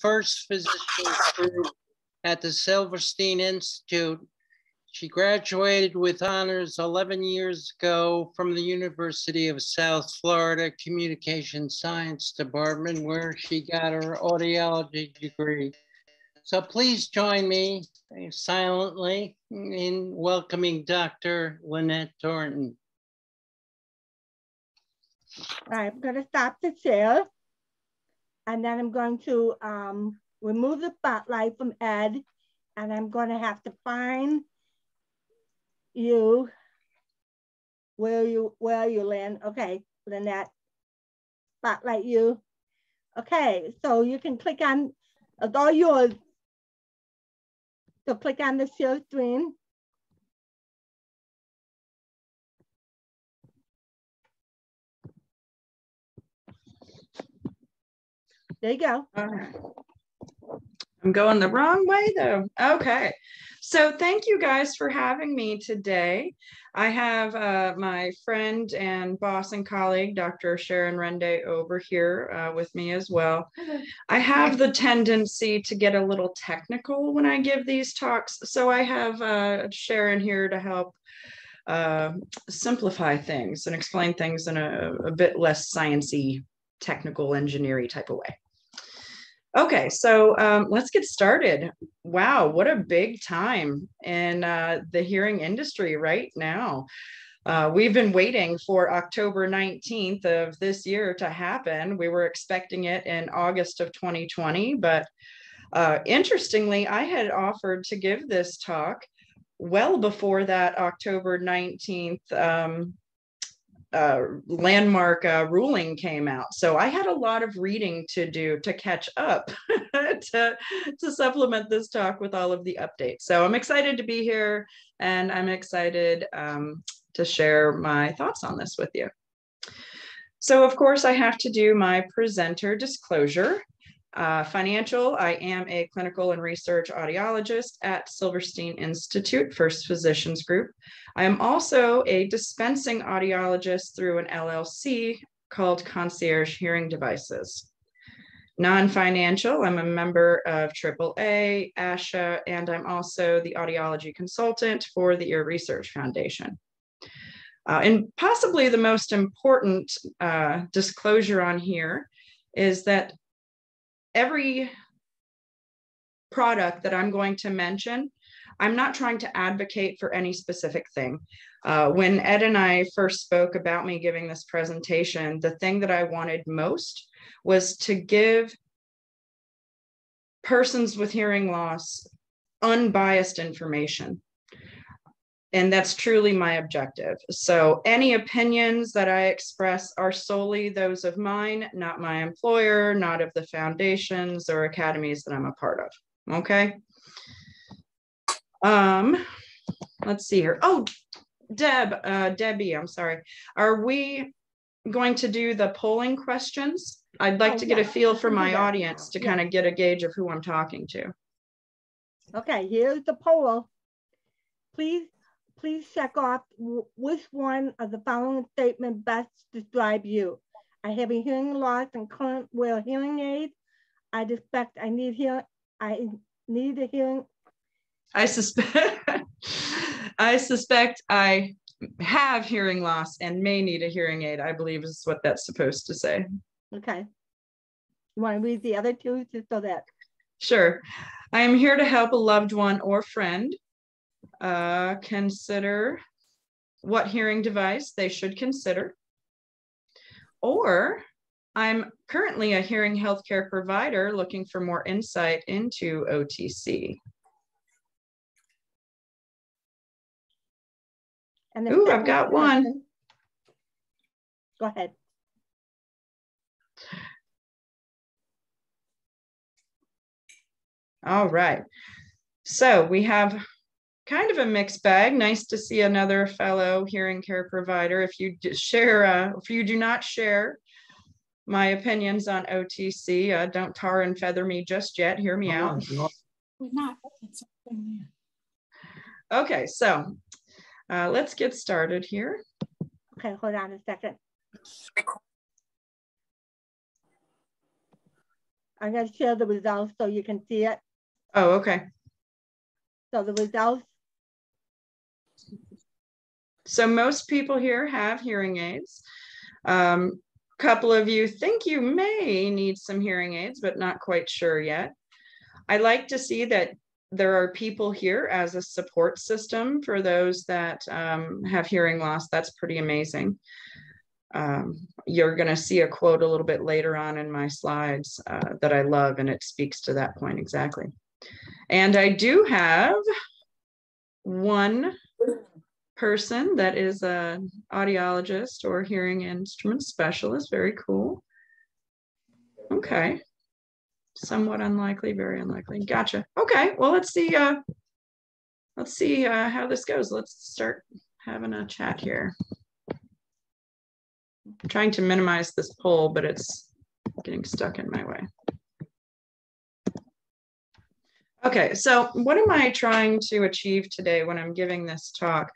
First physician at the Silverstein Institute. She graduated with honors 11 years ago from the University of South Florida Communication Science Department, where she got her audiology degree. So please join me silently in welcoming Dr. Lynette Dornton. I'm going to stop the share and then I'm going to um, remove the spotlight from Ed and I'm going to have to find you where you where you land. Okay, Lynette, spotlight you. Okay, so you can click on, it's all yours. So click on the share screen. There you go. I'm going the wrong way though. Okay. So thank you guys for having me today. I have uh, my friend and boss and colleague, Dr. Sharon Rende over here uh, with me as well. I have the tendency to get a little technical when I give these talks. So I have uh, Sharon here to help uh, simplify things and explain things in a, a bit less sciencey, technical engineering type of way. Okay, so um, let's get started. Wow, what a big time in uh, the hearing industry right now. Uh, we've been waiting for October 19th of this year to happen. We were expecting it in August of 2020, but uh, interestingly, I had offered to give this talk well before that October 19th um, uh, landmark uh, ruling came out. So I had a lot of reading to do to catch up to, to supplement this talk with all of the updates. So I'm excited to be here and I'm excited um, to share my thoughts on this with you. So of course I have to do my presenter disclosure. Uh, financial, I am a clinical and research audiologist at Silverstein Institute First Physicians Group. I am also a dispensing audiologist through an LLC called Concierge Hearing Devices. Non-financial, I'm a member of AAA, ASHA, and I'm also the audiology consultant for the Ear Research Foundation. Uh, and possibly the most important uh, disclosure on here is that every product that I'm going to mention, I'm not trying to advocate for any specific thing. Uh, when Ed and I first spoke about me giving this presentation, the thing that I wanted most was to give persons with hearing loss unbiased information and that's truly my objective. So any opinions that I express are solely those of mine, not my employer, not of the foundations or academies that I'm a part of. Okay. Um, let's see here. Oh, Deb, uh, Debbie, I'm sorry. Are we going to do the polling questions? I'd like oh, to get yeah. a feel for my audience to yeah. kind of get a gauge of who I'm talking to. Okay, here's the poll. Please please check off which one of the following statement best describe you. I have a hearing loss and current wear hearing aid. I suspect I need hearing. I need a hearing. I suspect. I suspect I have hearing loss and may need a hearing aid. I believe is what that's supposed to say. Okay. You want to read the other two just so that? Sure. I am here to help a loved one or friend uh, consider what hearing device they should consider. Or I'm currently a hearing healthcare provider looking for more insight into OTC. And Ooh, I've got one. Go ahead. All right. So we have kind of a mixed bag. Nice to see another fellow hearing care provider. If you share, uh, if you do not share my opinions on OTC, uh, don't tar and feather me just yet. Hear me out. We're not. Okay, so uh, let's get started here. Okay, hold on a second. I'm gonna share the results so you can see it. Oh, okay. So the results, So most people here have hearing aids. Um, couple of you think you may need some hearing aids, but not quite sure yet. I like to see that there are people here as a support system for those that um, have hearing loss. That's pretty amazing. Um, you're going to see a quote a little bit later on in my slides uh, that I love, and it speaks to that point exactly. And I do have one person that is a audiologist or hearing instrument specialist. Very cool. Okay. Somewhat unlikely, very unlikely. Gotcha. Okay. Well, let's see. Uh, let's see uh, how this goes. Let's start having a chat here. I'm trying to minimize this poll, but it's getting stuck in my way. Okay, so what am I trying to achieve today when I'm giving this talk?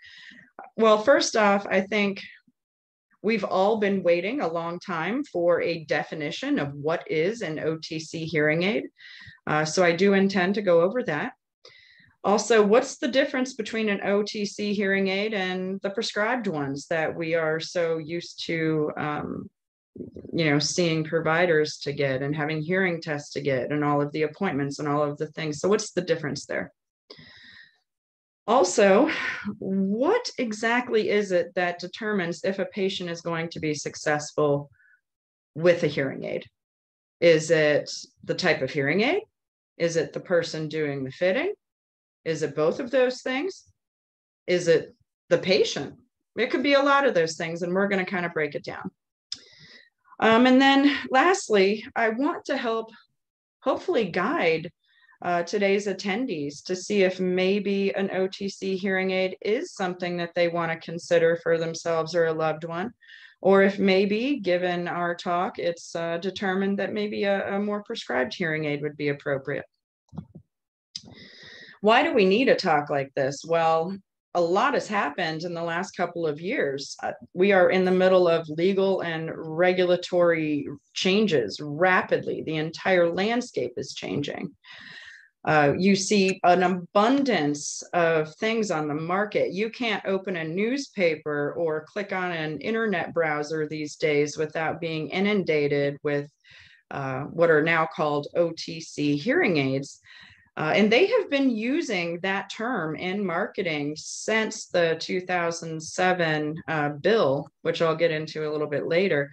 Well, first off, I think we've all been waiting a long time for a definition of what is an OTC hearing aid. Uh, so I do intend to go over that. Also, what's the difference between an OTC hearing aid and the prescribed ones that we are so used to um, you know seeing providers to get and having hearing tests to get and all of the appointments and all of the things. So what's the difference there? Also what exactly is it that determines if a patient is going to be successful with a hearing aid? Is it the type of hearing aid? Is it the person doing the fitting? Is it both of those things? Is it the patient? It could be a lot of those things and we're going to kind of break it down um, and then lastly, I want to help hopefully guide uh, today's attendees to see if maybe an OTC hearing aid is something that they want to consider for themselves or a loved one. Or if maybe, given our talk, it's uh, determined that maybe a, a more prescribed hearing aid would be appropriate. Why do we need a talk like this? Well, a lot has happened in the last couple of years. Uh, we are in the middle of legal and regulatory changes rapidly. The entire landscape is changing. Uh, you see an abundance of things on the market. You can't open a newspaper or click on an internet browser these days without being inundated with uh, what are now called OTC hearing aids. Uh, and they have been using that term in marketing since the 2007 uh, bill, which I'll get into a little bit later.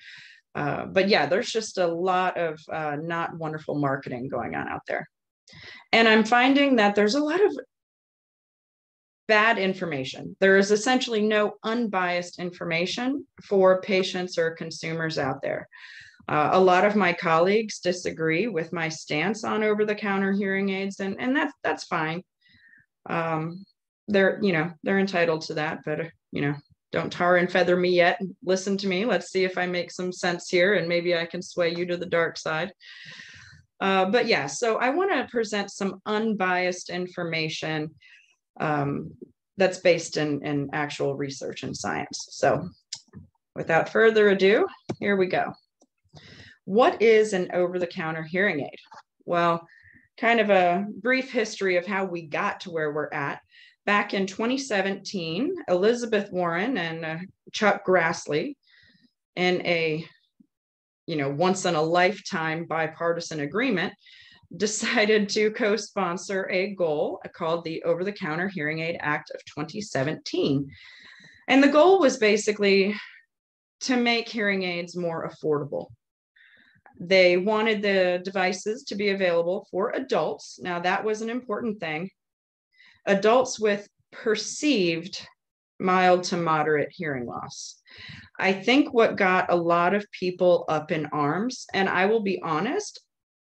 Uh, but yeah, there's just a lot of uh, not wonderful marketing going on out there. And I'm finding that there's a lot of bad information. There is essentially no unbiased information for patients or consumers out there. Uh, a lot of my colleagues disagree with my stance on over-the-counter hearing aids, and and that's that's fine. Um, they're you know they're entitled to that, but you know don't tar and feather me yet. Listen to me. Let's see if I make some sense here, and maybe I can sway you to the dark side. Uh, but yeah, so I want to present some unbiased information um, that's based in, in actual research and science. So without further ado, here we go. What is an over the counter hearing aid? Well, kind of a brief history of how we got to where we're at. Back in 2017, Elizabeth Warren and uh, Chuck Grassley, in a you know once in a lifetime bipartisan agreement, decided to co-sponsor a goal called the Over the Counter Hearing Aid Act of 2017. And the goal was basically to make hearing aids more affordable. They wanted the devices to be available for adults. Now, that was an important thing. Adults with perceived mild to moderate hearing loss. I think what got a lot of people up in arms, and I will be honest,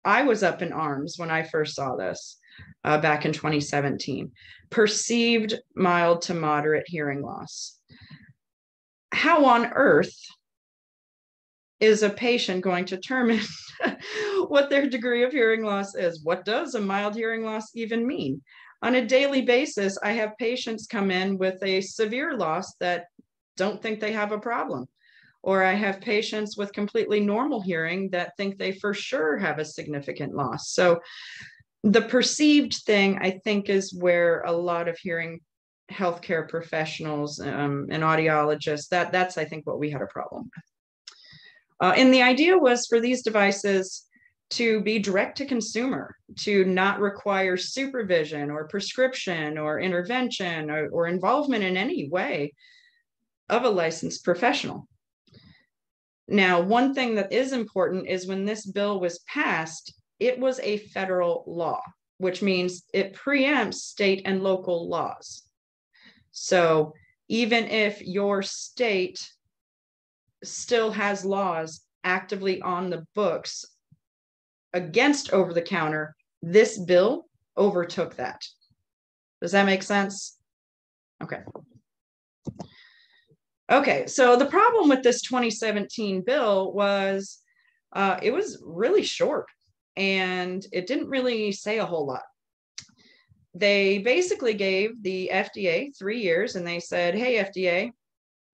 I was up in arms when I first saw this uh, back in 2017. Perceived mild to moderate hearing loss. How on earth is a patient going to determine what their degree of hearing loss is? What does a mild hearing loss even mean? On a daily basis, I have patients come in with a severe loss that don't think they have a problem. Or I have patients with completely normal hearing that think they for sure have a significant loss. So the perceived thing, I think, is where a lot of hearing healthcare professionals um, and audiologists, that, that's, I think, what we had a problem with. Uh, and the idea was for these devices to be direct to consumer, to not require supervision or prescription or intervention or, or involvement in any way of a licensed professional. Now, one thing that is important is when this bill was passed, it was a federal law, which means it preempts state and local laws. So even if your state still has laws actively on the books against over the counter, this bill overtook that. Does that make sense? Okay. Okay, so the problem with this 2017 bill was uh, it was really short and it didn't really say a whole lot. They basically gave the FDA three years and they said, hey, FDA,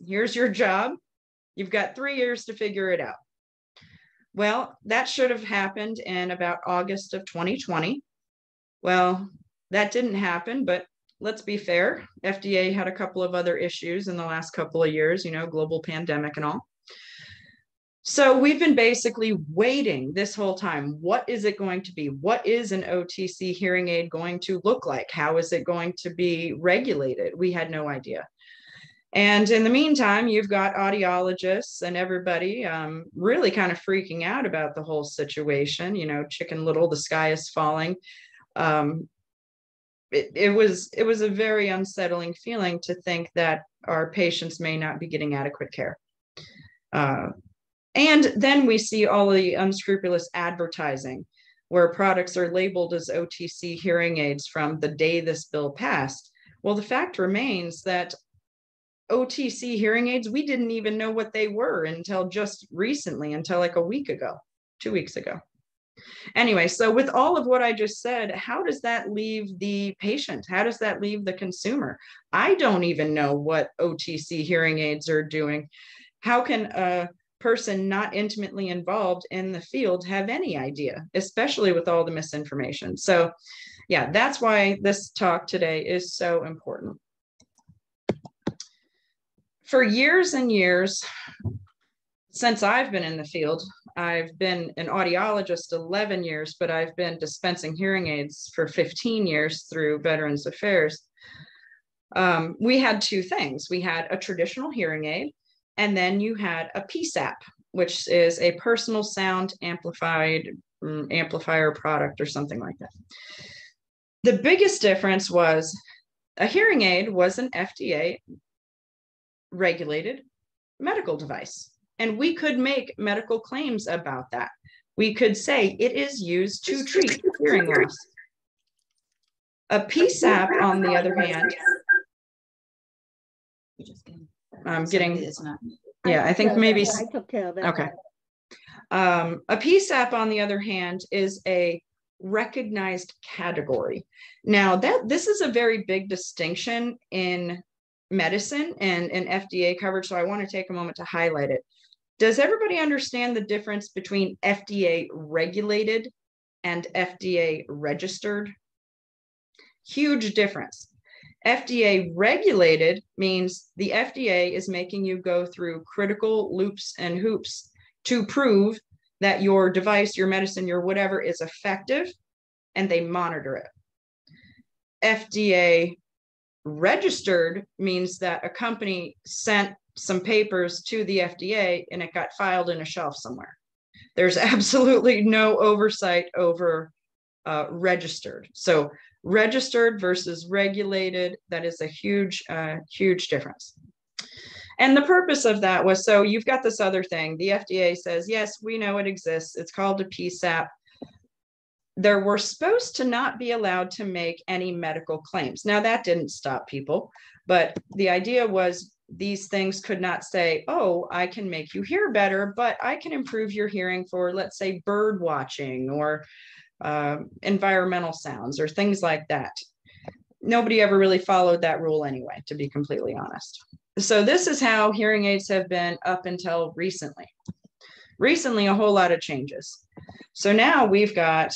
here's your job. You've got three years to figure it out. Well, that should have happened in about August of 2020. Well, that didn't happen, but let's be fair. FDA had a couple of other issues in the last couple of years, you know, global pandemic and all. So we've been basically waiting this whole time. What is it going to be? What is an OTC hearing aid going to look like? How is it going to be regulated? We had no idea. And in the meantime, you've got audiologists and everybody um, really kind of freaking out about the whole situation. You know, Chicken Little, the sky is falling. Um, it, it was it was a very unsettling feeling to think that our patients may not be getting adequate care. Uh, and then we see all the unscrupulous advertising where products are labeled as OTC hearing aids from the day this bill passed. Well, the fact remains that OTC hearing aids, we didn't even know what they were until just recently, until like a week ago, two weeks ago. Anyway, so with all of what I just said, how does that leave the patient? How does that leave the consumer? I don't even know what OTC hearing aids are doing. How can a person not intimately involved in the field have any idea, especially with all the misinformation? So, yeah, that's why this talk today is so important for years and years, since I've been in the field, I've been an audiologist 11 years, but I've been dispensing hearing aids for 15 years through Veterans Affairs. Um, we had two things. We had a traditional hearing aid, and then you had a PSAP, which is a personal sound amplified um, amplifier product or something like that. The biggest difference was a hearing aid was an FDA regulated medical device. And we could make medical claims about that. We could say it is used to treat hearing loss. A PSAP, on the other hand, I'm getting, yeah, I think maybe. Okay. Um, a PSAP, on the other hand, is a recognized category. Now that this is a very big distinction in medicine and, and FDA coverage. So I want to take a moment to highlight it. Does everybody understand the difference between FDA regulated and FDA registered? Huge difference. FDA regulated means the FDA is making you go through critical loops and hoops to prove that your device, your medicine, your whatever is effective and they monitor it. FDA registered means that a company sent some papers to the FDA and it got filed in a shelf somewhere. There's absolutely no oversight over uh, registered. So registered versus regulated, that is a huge, uh, huge difference. And the purpose of that was so you've got this other thing. The FDA says, yes, we know it exists. It's called a PSAP there were supposed to not be allowed to make any medical claims. Now, that didn't stop people, but the idea was these things could not say, oh, I can make you hear better, but I can improve your hearing for, let's say, bird watching or uh, environmental sounds or things like that. Nobody ever really followed that rule anyway, to be completely honest. So this is how hearing aids have been up until recently. Recently, a whole lot of changes. So now we've got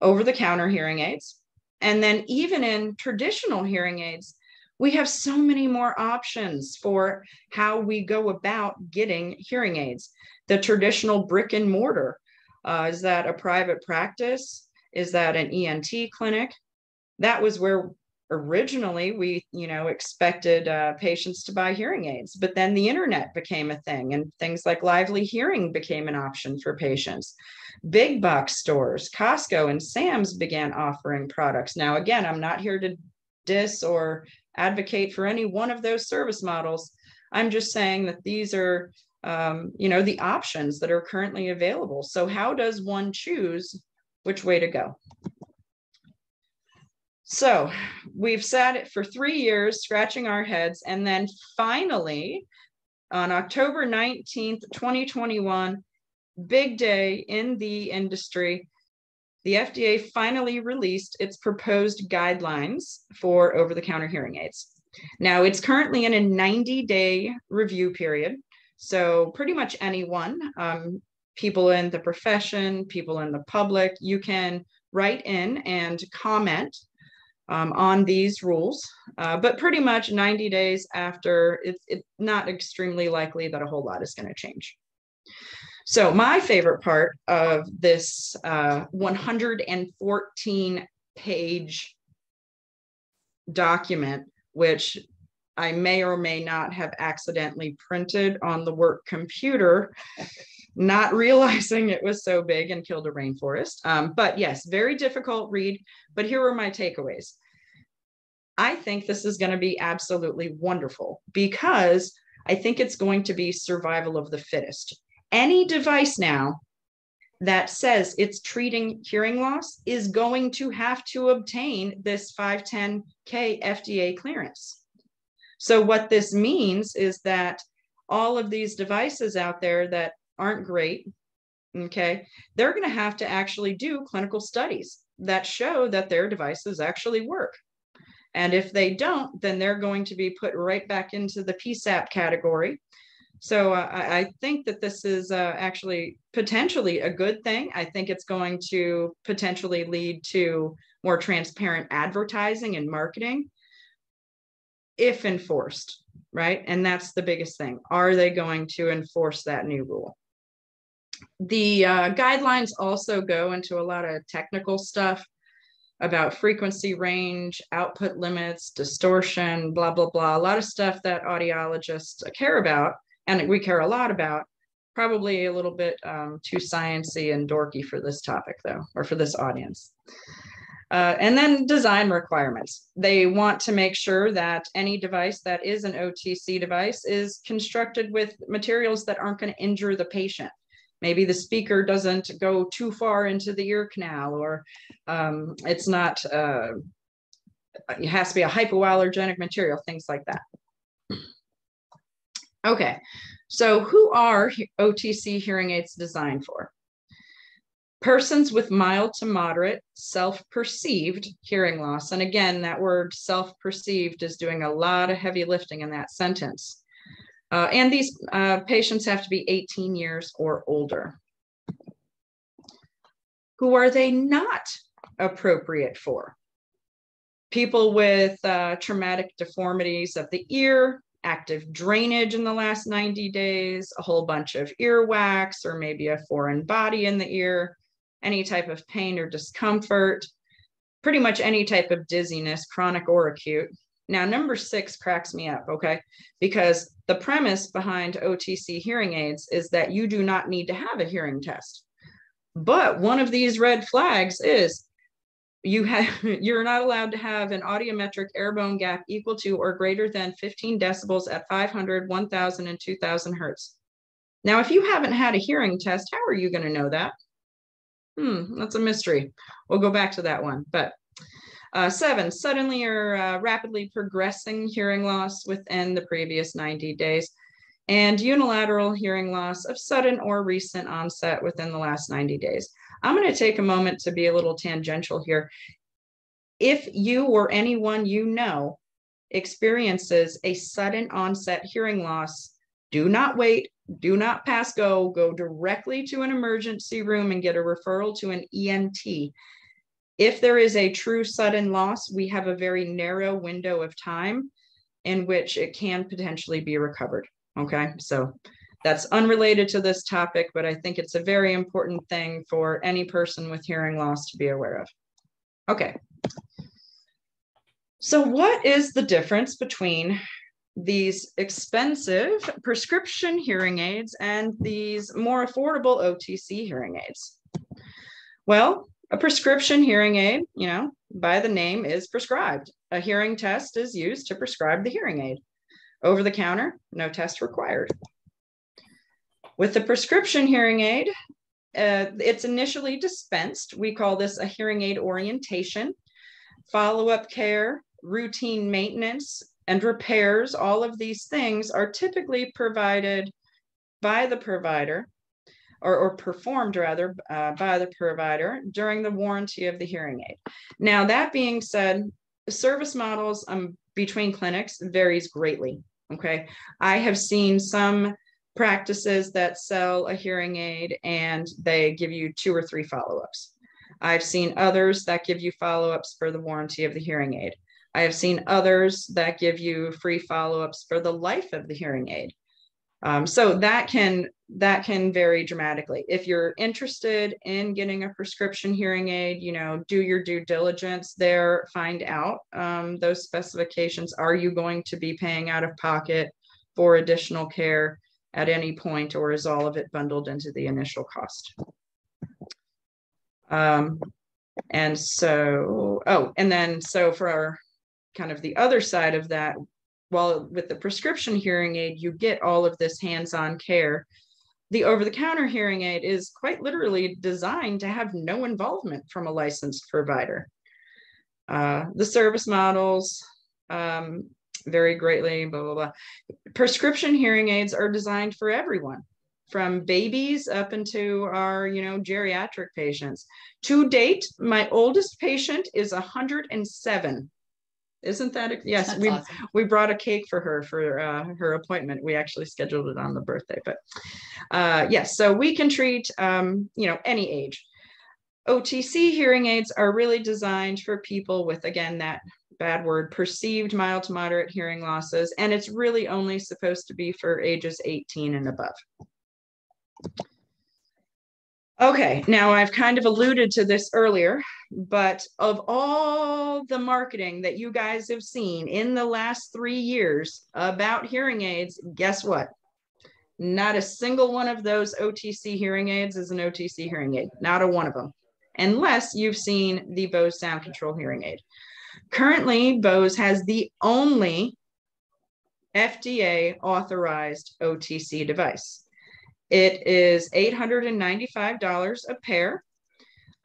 over the counter hearing aids. And then even in traditional hearing aids, we have so many more options for how we go about getting hearing aids. The traditional brick and mortar, uh, is that a private practice? Is that an ENT clinic? That was where originally we you know expected uh, patients to buy hearing aids but then the internet became a thing and things like lively hearing became an option for patients. Big box stores costco and sam's began offering products. Now again i'm not here to diss or advocate for any one of those service models. I'm just saying that these are um, you know the options that are currently available. So how does one choose which way to go so we've sat it for three years, scratching our heads. And then finally, on October 19th, 2021, big day in the industry, the FDA finally released its proposed guidelines for over the counter hearing aids. Now, it's currently in a 90 day review period. So, pretty much anyone, um, people in the profession, people in the public, you can write in and comment um, on these rules, uh, but pretty much 90 days after, it's, not extremely likely that a whole lot is going to change. So my favorite part of this uh, 114 page document, which I may or may not have accidentally printed on the work computer, not realizing it was so big and killed a rainforest. Um, but yes, very difficult read. But here were my takeaways. I think this is going to be absolutely wonderful because I think it's going to be survival of the fittest. Any device now that says it's treating hearing loss is going to have to obtain this 510K FDA clearance. So, what this means is that all of these devices out there that aren't great, okay, they're going to have to actually do clinical studies that show that their devices actually work. And if they don't, then they're going to be put right back into the PSAP category. So uh, I, think that this is uh, actually potentially a good thing. I think it's going to potentially lead to more transparent advertising and marketing if enforced, right? And that's the biggest thing. Are they going to enforce that new rule? The uh, guidelines also go into a lot of technical stuff about frequency range, output limits, distortion, blah, blah, blah. A lot of stuff that audiologists care about, and we care a lot about. Probably a little bit um, too sciency and dorky for this topic, though, or for this audience. Uh, and then design requirements. They want to make sure that any device that is an OTC device is constructed with materials that aren't going to injure the patient maybe the speaker doesn't go too far into the ear canal or um, it's not uh, it has to be a hypoallergenic material things like that. Okay so who are otc hearing aids designed for? Persons with mild to moderate self-perceived hearing loss and again that word self-perceived is doing a lot of heavy lifting in that sentence uh, and these uh, patients have to be 18 years or older. Who are they not appropriate for? People with uh, traumatic deformities of the ear, active drainage in the last 90 days, a whole bunch of earwax, or maybe a foreign body in the ear, any type of pain or discomfort, pretty much any type of dizziness, chronic or acute, now, number six cracks me up, okay? Because the premise behind OTC hearing aids is that you do not need to have a hearing test. But one of these red flags is you have you're not allowed to have an audiometric airbone gap equal to or greater than 15 decibels at 500, 1000 and 2000 hertz. Now, if you haven't had a hearing test, how are you going to know that? Hmm, that's a mystery. We'll go back to that one. But uh, seven, suddenly or uh, rapidly progressing hearing loss within the previous 90 days. And unilateral hearing loss of sudden or recent onset within the last 90 days. I'm going to take a moment to be a little tangential here. If you or anyone you know experiences a sudden onset hearing loss, do not wait, do not pass go, go directly to an emergency room and get a referral to an ENT. If there is a true sudden loss, we have a very narrow window of time in which it can potentially be recovered. Okay, so that's unrelated to this topic, but I think it's a very important thing for any person with hearing loss to be aware of. Okay. So what is the difference between these expensive prescription hearing aids and these more affordable OTC hearing aids? Well, a prescription hearing aid, you know, by the name is prescribed. A hearing test is used to prescribe the hearing aid. Over the counter, no test required. With the prescription hearing aid, uh, it's initially dispensed. We call this a hearing aid orientation. Follow-up care, routine maintenance, and repairs, all of these things are typically provided by the provider or, or performed rather uh, by the provider during the warranty of the hearing aid. Now, that being said, service models um, between clinics varies greatly. Okay. I have seen some practices that sell a hearing aid and they give you two or three follow ups. I've seen others that give you follow ups for the warranty of the hearing aid. I have seen others that give you free follow ups for the life of the hearing aid. Um, so that can that can vary dramatically. If you're interested in getting a prescription hearing aid, you know, do your due diligence there, find out um, those specifications. Are you going to be paying out of pocket for additional care at any point, or is all of it bundled into the initial cost? Um, and so, oh, and then so for our kind of the other side of that, while with the prescription hearing aid, you get all of this hands on care the over the counter hearing aid is quite literally designed to have no involvement from a licensed provider. Uh, the service models um, vary greatly, blah, blah, blah. Prescription hearing aids are designed for everyone from babies up into our, you know, geriatric patients. To date, my oldest patient is 107 isn't that yes? That's we awesome. we brought a cake for her for uh, her appointment. We actually scheduled it on the birthday, but uh, yes. So we can treat um, you know any age. OTC hearing aids are really designed for people with again that bad word perceived mild to moderate hearing losses, and it's really only supposed to be for ages 18 and above. Okay, now I've kind of alluded to this earlier, but of all the marketing that you guys have seen in the last three years about hearing aids, guess what? Not a single one of those OTC hearing aids is an OTC hearing aid, not a one of them, unless you've seen the Bose sound control hearing aid. Currently, Bose has the only FDA authorized OTC device. It is $895 a pair.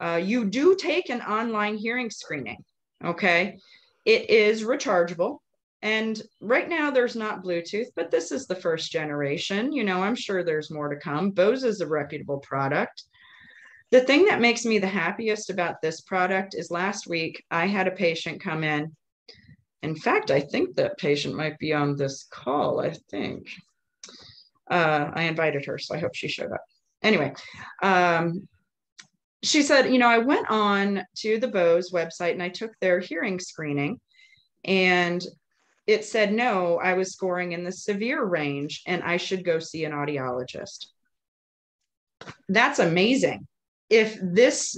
Uh, you do take an online hearing screening, okay? It is rechargeable. And right now there's not Bluetooth, but this is the first generation. You know, I'm sure there's more to come. Bose is a reputable product. The thing that makes me the happiest about this product is last week I had a patient come in. In fact, I think that patient might be on this call, I think uh, I invited her, so I hope she showed up. Anyway, um, she said, you know, I went on to the Bose website and I took their hearing screening, and it said no, I was scoring in the severe range and I should go see an audiologist. That's amazing. If this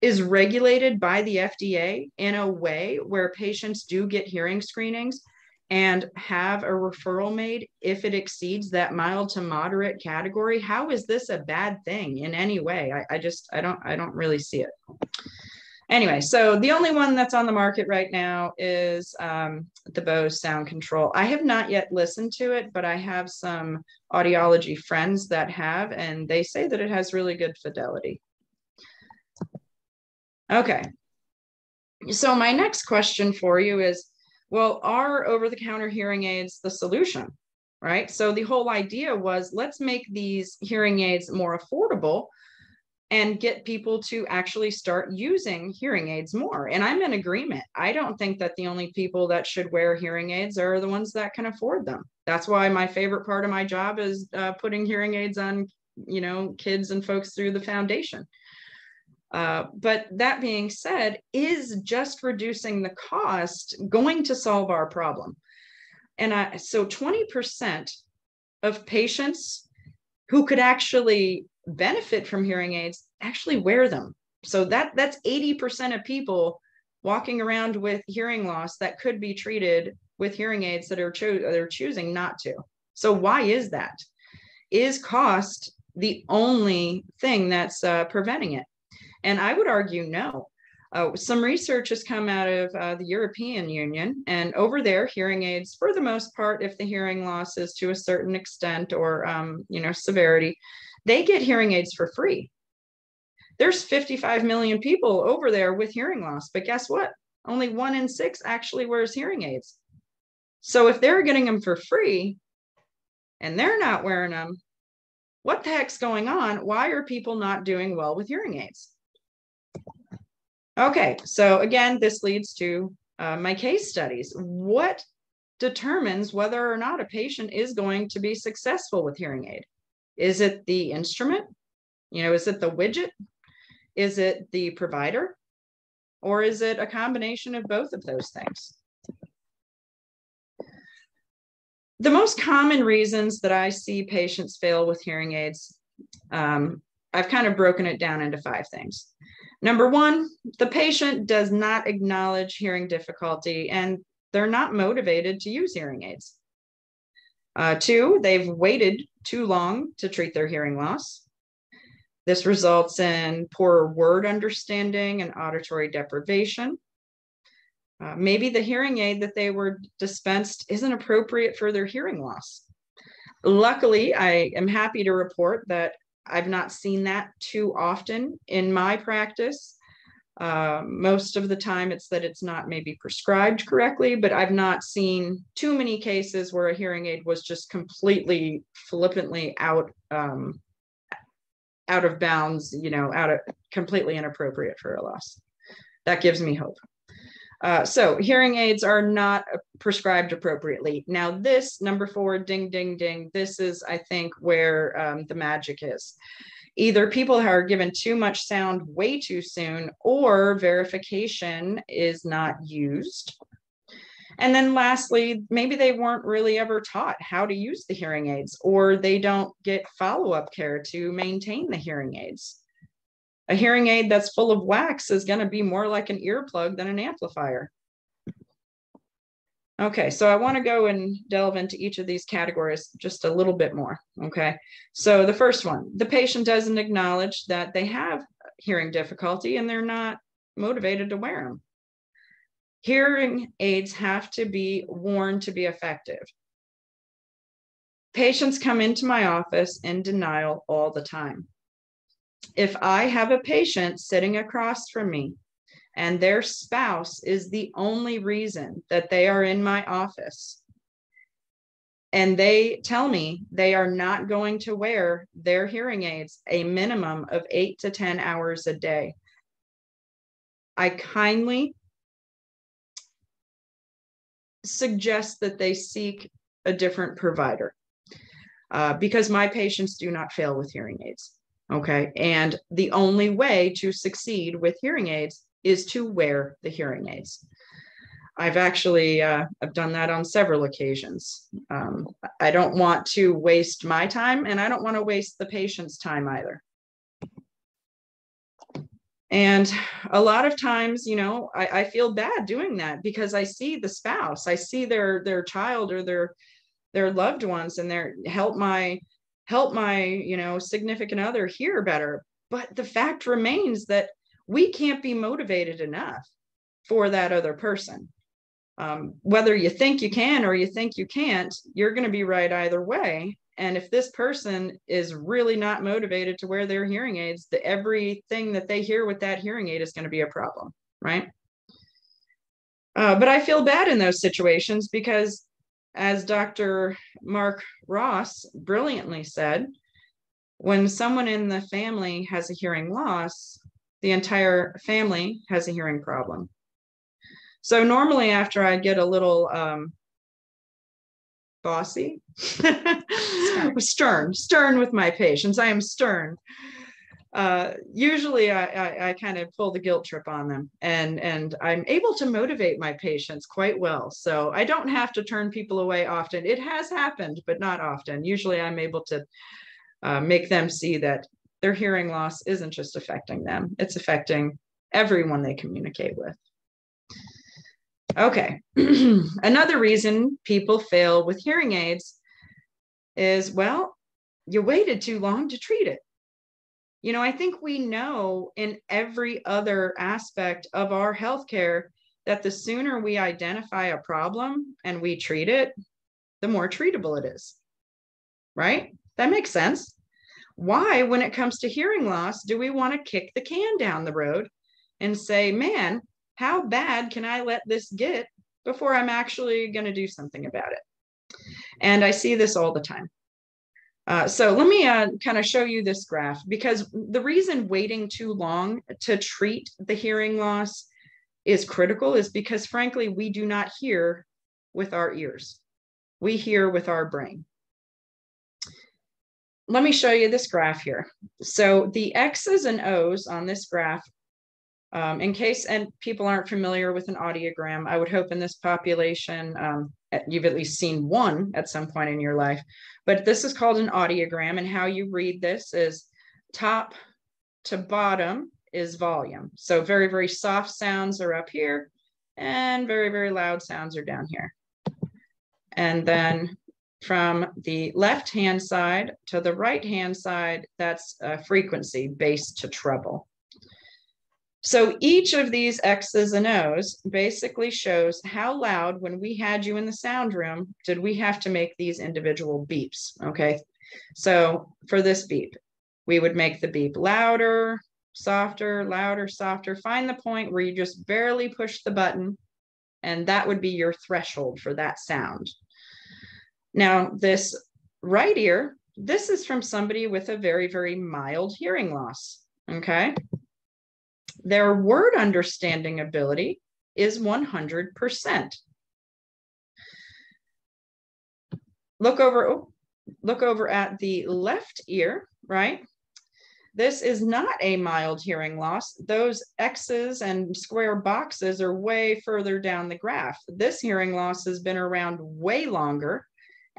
is regulated by the FDA in a way where patients do get hearing screenings, and have a referral made if it exceeds that mild to moderate category how is this a bad thing in any way? I, I, just i don't i don't really see it. Anyway so the only one that's on the market right now is um, the bose sound control. I have not yet listened to it but i have some audiology friends that have and they say that it has really good fidelity. Okay. So my next question for you is well, are over the counter hearing aids the solution? Right. So the whole idea was let's make these hearing aids more affordable and get people to actually start using hearing aids more. And I'm in agreement. I don't think that the only people that should wear hearing aids are the ones that can afford them. That's why my favorite part of my job is uh, putting hearing aids on, you know, kids and folks through the foundation. Uh, but that being said, is just reducing the cost going to solve our problem? And I, so 20% of patients who could actually benefit from hearing aids actually wear them. So that that's 80% of people walking around with hearing loss that could be treated with hearing aids that are cho- they're choosing not to. So why is that? Is cost the only thing that's uh, preventing it? And I would argue no. Uh, some research has come out of uh, the European Union, and over there, hearing aids, for the most part, if the hearing loss is to a certain extent or um, you know severity, they get hearing aids for free. There's 55 million people over there with hearing loss, but guess what? Only one in six actually wears hearing aids. So if they're getting them for free and they're not wearing them, what the heck's going on? Why are people not doing well with hearing aids? Okay, so again, this leads to uh, my case studies. What determines whether or not a patient is going to be successful with hearing aid? Is it the instrument? You know, is it the widget? Is it the provider? Or is it a combination of both of those things? The most common reasons that I see patients fail with hearing aids, um, I've kind of broken it down into five things. Number one, the patient does not acknowledge hearing difficulty and they're not motivated to use hearing aids. Uh, two, they've waited too long to treat their hearing loss. This results in poor word understanding and auditory deprivation. Uh, maybe the hearing aid that they were dispensed isn't appropriate for their hearing loss. Luckily, I am happy to report that I've not seen that too often in my practice. Uh, most of the time, it's that it's not maybe prescribed correctly, but I've not seen too many cases where a hearing aid was just completely flippantly out um, out of bounds, you know, out of completely inappropriate for a loss. That gives me hope. Uh, so hearing aids are not prescribed appropriately. Now this number four, ding, ding, ding, this is, I think, where um, the magic is. Either people are given too much sound way too soon or verification is not used. And then lastly, maybe they weren't really ever taught how to use the hearing aids or they don't get follow-up care to maintain the hearing aids. A hearing aid that's full of wax is going to be more like an earplug than an amplifier. Okay, so I want to go and delve into each of these categories just a little bit more. Okay, so the first one the patient doesn't acknowledge that they have hearing difficulty and they're not motivated to wear them. Hearing aids have to be worn to be effective. Patients come into my office in denial all the time if I have a patient sitting across from me and their spouse is the only reason that they are in my office, and they tell me they are not going to wear their hearing aids a minimum of eight to 10 hours a day, I kindly suggest that they seek a different provider uh, because my patients do not fail with hearing aids. Okay. And the only way to succeed with hearing aids is to wear the hearing aids. I've actually uh, I've done that on several occasions. Um, I don't want to waste my time, and I don't want to waste the patient's time either. And a lot of times, you know, I, I feel bad doing that because I see the spouse, I see their their child or their their loved ones, and their help my help my you know significant other hear better. But the fact remains that we can't be motivated enough for that other person. Um, whether you think you can or you think you can't you're going to be right either way. And if this person is really not motivated to wear their hearing aids the everything that they hear with that hearing aid is going to be a problem right? Uh, but i feel bad in those situations because as Dr. Mark Ross brilliantly said, When someone in the family has a hearing loss, the entire family has a hearing problem. So normally after I get a little um, bossy, stern, stern with my patients, I am stern. Uh, usually I, I, I kind of pull the guilt trip on them and, and I'm able to motivate my patients quite well. So I don't have to turn people away often. It has happened, but not often. Usually I'm able to uh, make them see that their hearing loss isn't just affecting them, it's affecting everyone they communicate with. Okay, another reason people fail with hearing aids is well, you waited too long to treat it. You know, I think we know in every other aspect of our healthcare that the sooner we identify a problem and we treat it, the more treatable it is. Right? That makes sense. Why, when it comes to hearing loss, do we want to kick the can down the road and say, man, how bad can I let this get before I'm actually going to do something about it? And I see this all the time. Uh, so let me uh, kind of show you this graph because the reason waiting too long to treat the hearing loss is critical is because frankly, we do not hear with our ears. We hear with our brain let me show you this graph here. So the X's and O's on this graph, um, in case and people aren't familiar with an audiogram, I would hope in this population, um, you've at least seen one at some point in your life, but this is called an audiogram and how you read this is top to bottom is volume. So very, very soft sounds are up here and very, very loud sounds are down here. And then from the left hand side to the right hand side, that's a frequency bass to treble. So each of these X's and O's basically shows how loud, when we had you in the sound room, did we have to make these individual beeps? Okay. So for this beep, we would make the beep louder, softer, louder, softer. Find the point where you just barely push the button, and that would be your threshold for that sound. Now, this right ear, this is from somebody with a very, very mild hearing loss. Okay. Their word understanding ability is 100%. Look over, oh, look over at the left ear, right? This is not a mild hearing loss. Those X's and square boxes are way further down the graph. This hearing loss has been around way longer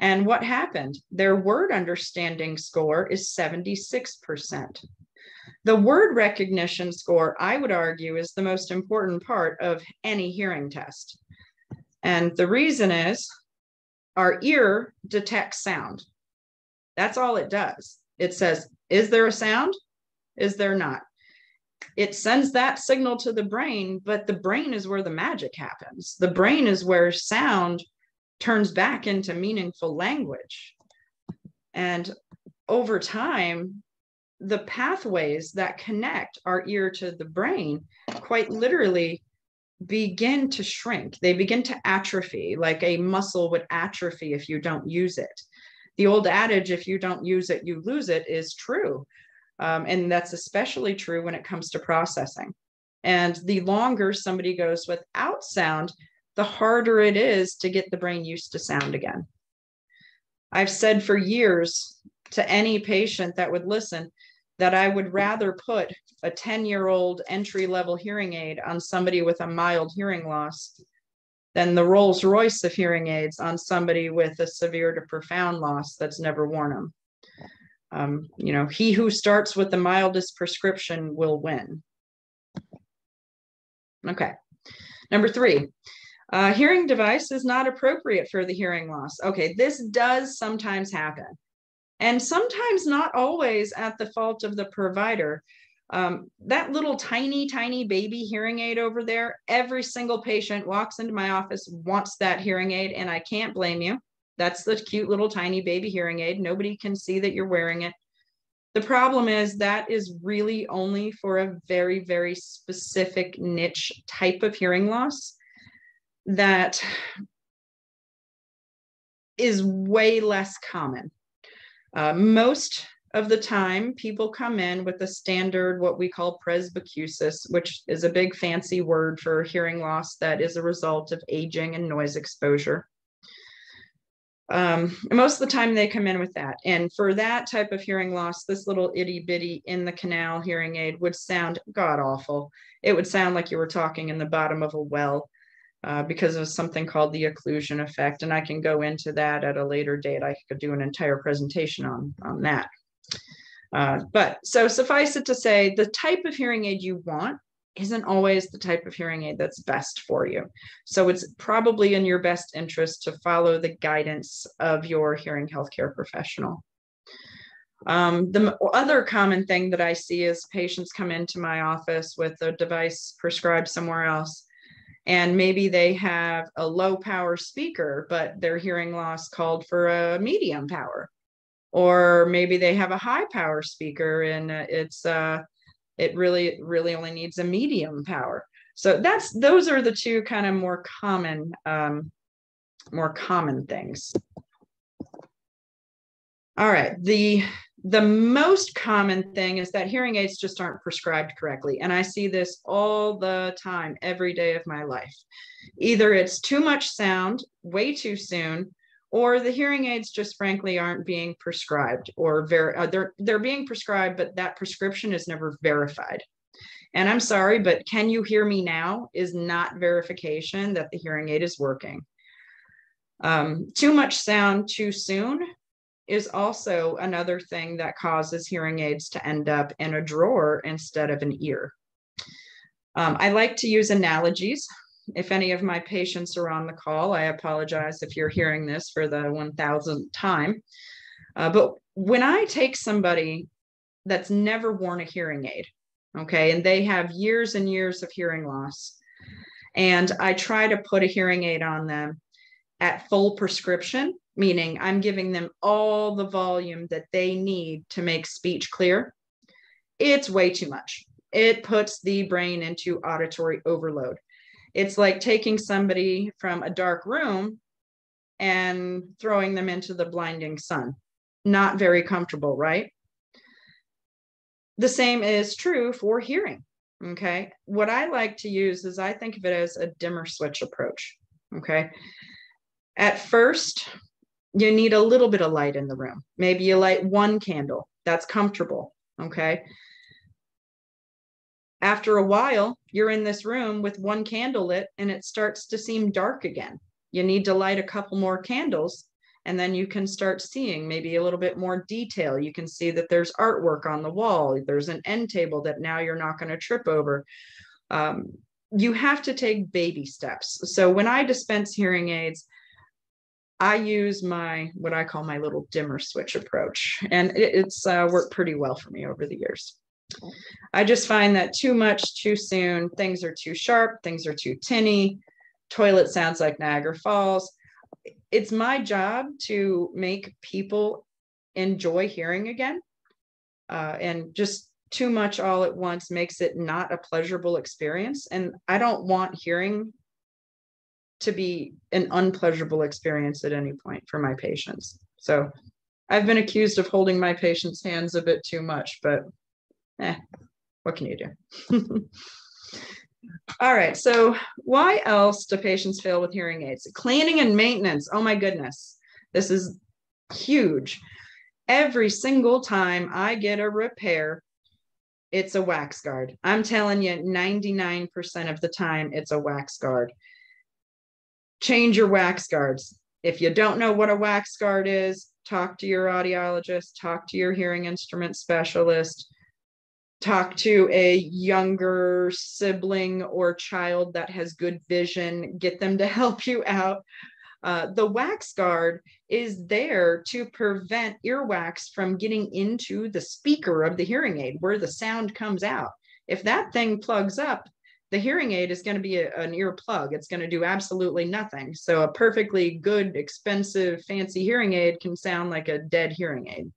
and what happened? Their word understanding score is 76%. The word recognition score, I would argue, is the most important part of any hearing test. And the reason is our ear detects sound. That's all it does. It says, is there a sound? Is there not? It sends that signal to the brain, but the brain is where the magic happens. The brain is where sound turns back into meaningful language. And over time, the pathways that connect our ear to the brain quite literally begin to shrink. They begin to atrophy, like a muscle would atrophy if you don't use it. The old adage, if you don't use it, you lose it, is true. Um, and that's especially true when it comes to processing. And the longer somebody goes without sound, the harder it is to get the brain used to sound again. I've said for years to any patient that would listen that I would rather put a 10 year old entry level hearing aid on somebody with a mild hearing loss than the Rolls Royce of hearing aids on somebody with a severe to profound loss that's never worn them. Um, you know, he who starts with the mildest prescription will win. Okay. Number three, uh, hearing device is not appropriate for the hearing loss. Okay, this does sometimes happen. And sometimes not always at the fault of the provider. Um, that little tiny, tiny baby hearing aid over there, every single patient walks into my office, wants that hearing aid, and I can't blame you. That's the cute little tiny baby hearing aid. Nobody can see that you're wearing it. The problem is that is really only for a very, very specific niche type of hearing loss that is way less common. Uh, most of the time, people come in with a standard, what we call presbycusis, which is a big fancy word for hearing loss that is a result of aging and noise exposure. Um, most of the time they come in with that. And for that type of hearing loss, this little itty bitty in the canal hearing aid would sound god awful. It would sound like you were talking in the bottom of a well uh, because of something called the occlusion effect. And I can go into that at a later date. I could do an entire presentation on, on that. Uh, but so suffice it to say, the type of hearing aid you want isn't always the type of hearing aid that's best for you. So it's probably in your best interest to follow the guidance of your hearing healthcare professional. Um, the other common thing that I see is patients come into my office with a device prescribed somewhere else, and maybe they have a low power speaker, but their hearing loss called for a medium power. Or maybe they have a high power speaker and it's uh, it really really only needs a medium power so that's those are the two kind of more common um, more common things all right the the most common thing is that hearing aids just aren't prescribed correctly and i see this all the time every day of my life. Either it's too much sound way too soon or the hearing aids just frankly aren't being prescribed or ver- uh, they're they're being prescribed but that prescription is never verified. And i'm sorry but can you hear me now is not verification that the hearing aid is working. Um, too much sound too soon is also another thing that causes hearing aids to end up in a drawer instead of an ear um, i like to use analogies if any of my patients are on the call, I apologize if you're hearing this for the 1000th time. Uh, but when I take somebody that's never worn a hearing aid, okay, and they have years and years of hearing loss, and I try to put a hearing aid on them at full prescription, meaning I'm giving them all the volume that they need to make speech clear, it's way too much. It puts the brain into auditory overload it's like taking somebody from a dark room and throwing them into the blinding sun. Not very comfortable, right? The same is true for hearing. Okay. What I like to use is I think of it as a dimmer switch approach. Okay. At first, you need a little bit of light in the room. Maybe you light one candle. That's comfortable. Okay after a while, you're in this room with one candle lit and it starts to seem dark again. You need to light a couple more candles and then you can start seeing maybe a little bit more detail. You can see that there's artwork on the wall, there's an end table that now you're not going to trip over. Um, you have to take baby steps. So when I dispense hearing aids, I use my what I call my little dimmer switch approach, and it, it's uh, worked pretty well for me over the years. I just find that too much too soon, things are too sharp, things are too tinny, toilet sounds like Niagara Falls. It's my job to make people enjoy hearing again. Uh, and just too much all at once makes it not a pleasurable experience. And I don't want hearing to be an unpleasurable experience at any point for my patients. So I've been accused of holding my patients' hands a bit too much, but eh, what can you do? All right, so why else do patients fail with hearing aids? Cleaning and maintenance. Oh my goodness, this is huge. Every single time I get a repair, it's a wax guard. I'm telling you, 99% of the time, it's a wax guard. Change your wax guards. If you don't know what a wax guard is, talk to your audiologist, talk to your hearing instrument specialist talk to a younger sibling or child that has good vision, get them to help you out. Uh, the wax guard is there to prevent earwax from getting into the speaker of the hearing aid where the sound comes out. If that thing plugs up, the hearing aid is going to be a, an ear plug. It's going to do absolutely nothing. So, a perfectly good, expensive, fancy hearing aid can sound like a dead hearing aid.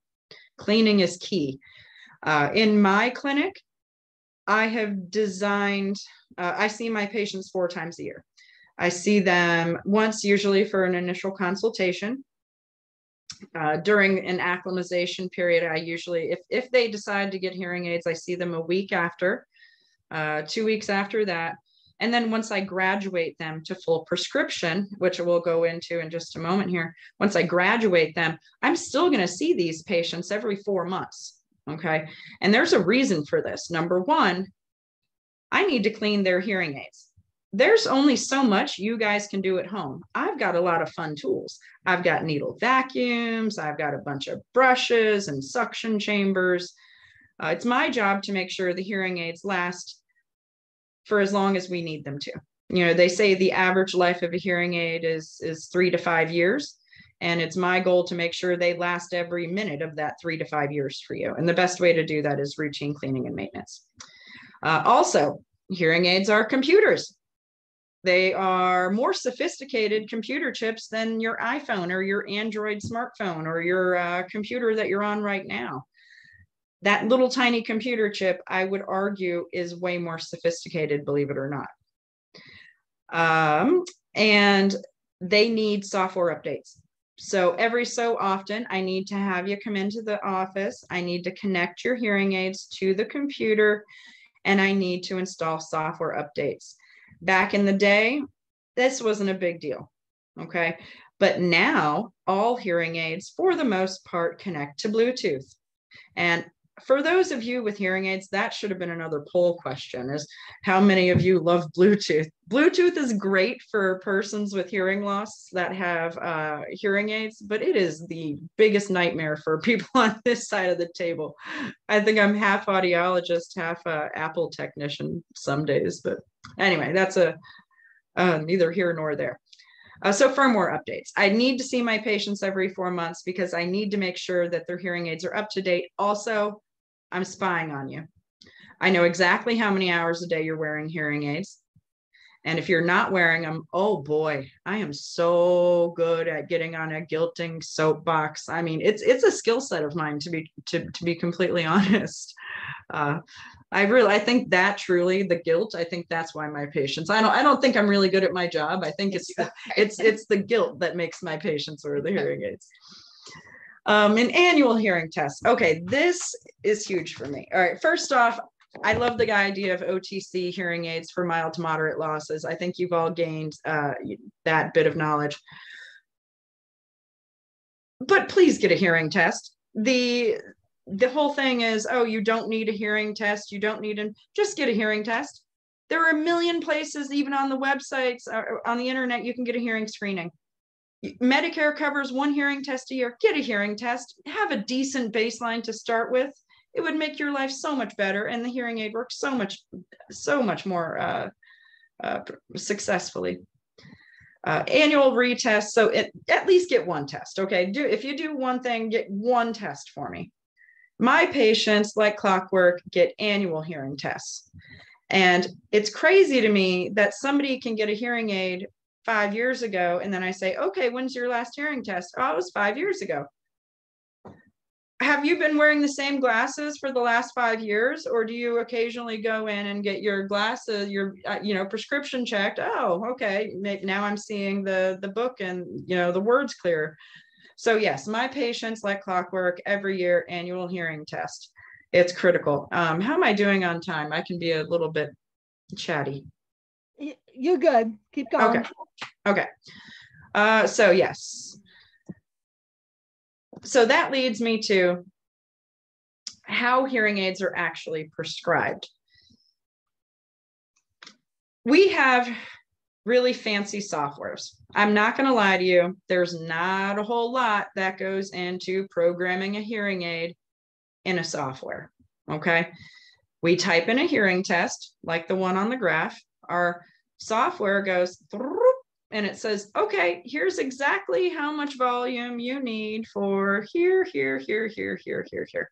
Cleaning is key. Uh, in my clinic, I have designed, uh, I see my patients four times a year. I see them once, usually for an initial consultation. uh, during an acclimatization period, I usually, if, if they decide to get hearing aids, I see them a week after, uh, two weeks after that. And then once I graduate them to full prescription, which we'll go into in just a moment here, once I graduate them, I'm still going to see these patients every four months. Okay. And there's a reason for this. Number one, I need to clean their hearing aids there's only so much you guys can do at home. I've got a lot of fun tools. I've got needle vacuums, I've got a bunch of brushes and suction chambers. Uh, it's my job to make sure the hearing aids last for as long as we need them to. You know, they say the average life of a hearing aid is is 3 to 5 years, and it's my goal to make sure they last every minute of that 3 to 5 years for you. And the best way to do that is routine cleaning and maintenance. Uh, also, hearing aids are computers they are more sophisticated computer chips than your iPhone or your Android smartphone or your uh, computer that you're on right now. That little tiny computer chip, I would argue, is way more sophisticated, believe it or not. Um, and they need software updates. So every so often, I need to have you come into the office. I need to connect your hearing aids to the computer, and I need to install software updates. Back in the day, this wasn't a big deal. Okay. But now all hearing aids, for the most part, connect to Bluetooth. And for those of you with hearing aids, that should have been another poll question is how many of you love Bluetooth? Bluetooth is great for persons with hearing loss that have uh, hearing aids, but it is the biggest nightmare for people on this side of the table. I think I'm half audiologist, half uh, Apple technician some days, but anyway, that's a uh, neither here nor there. Uh, so firmware updates. I need to see my patients every four months because I need to make sure that their hearing aids are up to date. Also, I'm spying on you. I know exactly how many hours a day you're wearing hearing aids. And if you're not wearing them, oh boy, I am so good at getting on a guilting soapbox. I mean, it's it's a skill set of mine to be to, to be completely honest. Uh, I really I think that truly the guilt. I think that's why my patients. I don't I don't think I'm really good at my job. I think it's the, it's it's the guilt that makes my patients wear the hearing aids. Um, an annual hearing test. Okay, this is huge for me. All right, first off, I love the idea of OTC hearing aids for mild to moderate losses. I think you've all gained uh, that bit of knowledge. But please get a hearing test. The the whole thing is, oh, you don't need a hearing test. You don't need an just get a hearing test. There are a million places, even on the websites, uh, on the internet, you can get a hearing screening. Medicare covers one hearing test a year. Get a hearing test. Have a decent baseline to start with. It would make your life so much better and the hearing aid works so much so much more uh, uh, successfully. Uh, annual retest. So it, at least get one test okay? Do if you do one thing get one test for me. My patients like clockwork get annual hearing tests. And it's crazy to me that somebody can get a hearing aid five years ago and then i say okay when's your last hearing test? Oh it was five years ago. Have you been wearing the same glasses for the last five years or do you occasionally go in and get your glasses your uh, you know prescription checked? Oh okay now i'm seeing the the book and you know the words clear. So yes my patients like clockwork every year annual hearing test. It's critical. Um, how am i doing on time? I can be a little bit chatty you're good keep going okay okay uh, so yes so that leads me to how hearing aids are actually prescribed. We have really fancy softwares. I'm not going to lie to you, there's not a whole lot that goes into programming a hearing aid in a software. Okay. We type in a hearing test, like the one on the graph. Our software goes and it says, okay, here's exactly how much volume you need for here, here, here, here, here, here, here.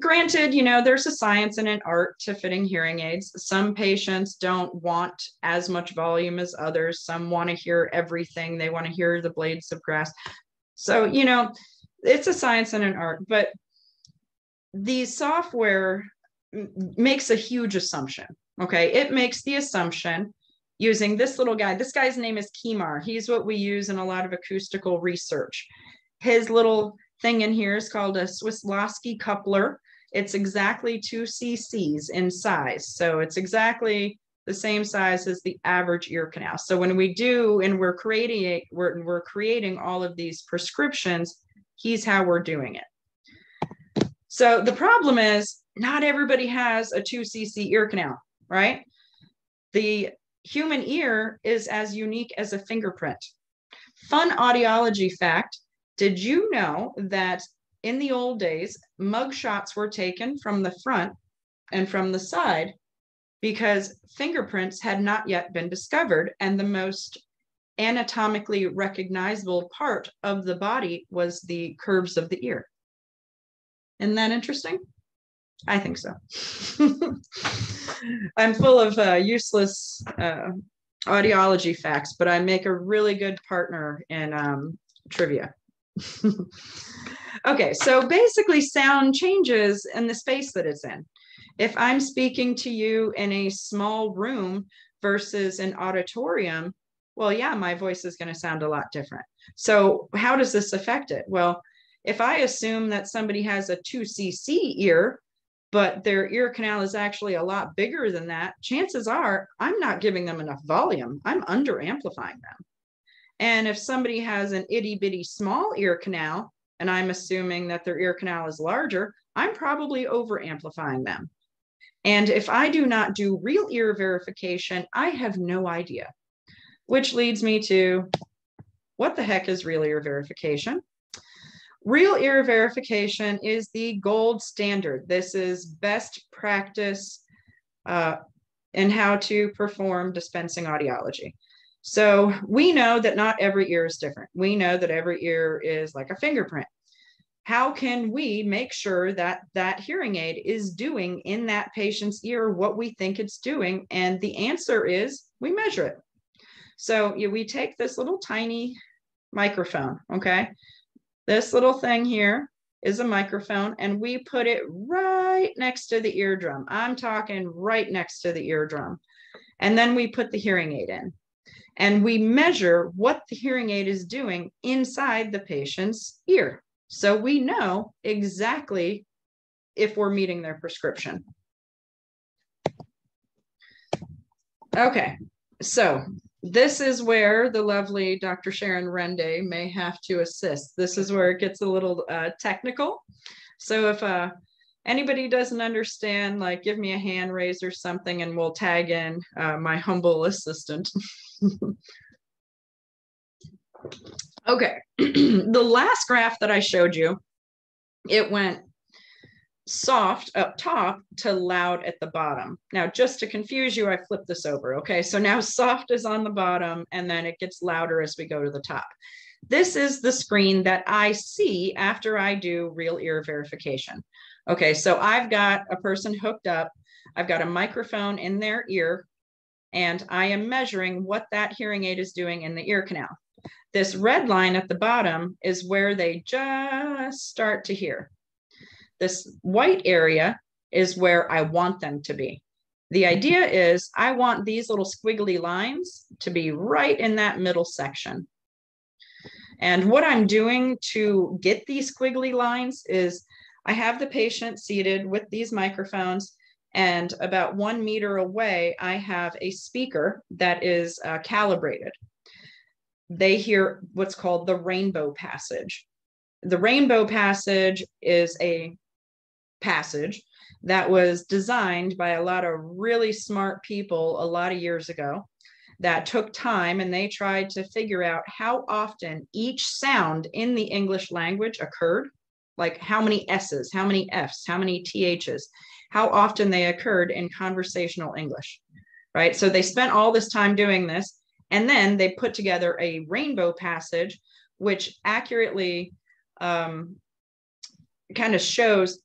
Granted, you know, there's a science and an art to fitting hearing aids. Some patients don't want as much volume as others. Some want to hear everything. They want to hear the blades of grass. So, you know, it's a science and an art, but the software makes a huge assumption. Okay. It makes the assumption using this little guy. This guy's name is KEMAR. He's what we use in a lot of acoustical research. his little thing in here is called a Zwislocki coupler. It's exactly two cc's in size. So it's exactly the same size as the average ear canal. So when we do, and we're creating, we're, we're creating all of these prescriptions, he's how we're doing it. So the problem is not everybody has a 2cc ear canal, right? The human ear is as unique as a fingerprint. Fun audiology fact, did you know that in the old days, mug shots were taken from the front and from the side because fingerprints had not yet been discovered and the most anatomically recognizable part of the body was the curves of the ear. Isn't that interesting? I think so. I'm full of uh, useless uh, audiology facts, but I make a really good partner in um, trivia. okay, so basically, sound changes in the space that it's in. If I'm speaking to you in a small room versus an auditorium, well, yeah, my voice is going to sound a lot different. So, how does this affect it? Well, if I assume that somebody has a 2cc ear, but their ear canal is actually a lot bigger than that, chances are I'm not giving them enough volume. I'm under amplifying them. And if somebody has an itty bitty small ear canal, and I'm assuming that their ear canal is larger, I'm probably over amplifying them. And if I do not do real ear verification, I have no idea. Which leads me to what the heck is real ear verification? Real ear verification is the gold standard. This is best practice uh, in how to perform dispensing audiology. So we know that not every ear is different. We know that every ear is like a fingerprint how can we make sure that that hearing aid is doing in that patient's ear what we think it's doing? And the answer is we measure it. So we take this little tiny microphone, okay? This little thing here is a microphone and we put it right next to the eardrum. I'm talking right next to the eardrum. And then we put the hearing aid in and we measure what the hearing aid is doing inside the patient's ear. So we know exactly if we're meeting their prescription. Okay, so this is where the lovely Dr. Sharon Rende may have to assist. This is where it gets a little uh, technical. So if uh, anybody doesn't understand, like give me a hand raise or something and we'll tag in uh, my humble assistant. Okay, the last graph that I showed you, it went soft up top to loud at the bottom. Now, just to confuse you, I flip this over. Okay, so now soft is on the bottom and then it gets louder as we go to the top. This is the screen that I see after I do real ear verification. Okay, so I've got a person hooked up. I've got a microphone in their ear and I am measuring what that hearing aid is doing in the ear canal. This red line at the bottom is where they just start to hear. This white area is where I want them to be. The idea is I want these little squiggly lines to be right in that middle section. And what I'm doing to get these squiggly lines is I have the patient seated with these microphones and about one meter away, I have a speaker that is uh, calibrated they hear what's called the rainbow passage. The rainbow passage is a passage that was designed by a lot of really smart people a lot of years ago that took time and they tried to figure out how often each sound in the English language occurred, like how many S's, how many F's, how many TH's, how often they occurred in conversational English, right? So they spent all this time doing this and then they put together a rainbow passage, which accurately um, kind of shows,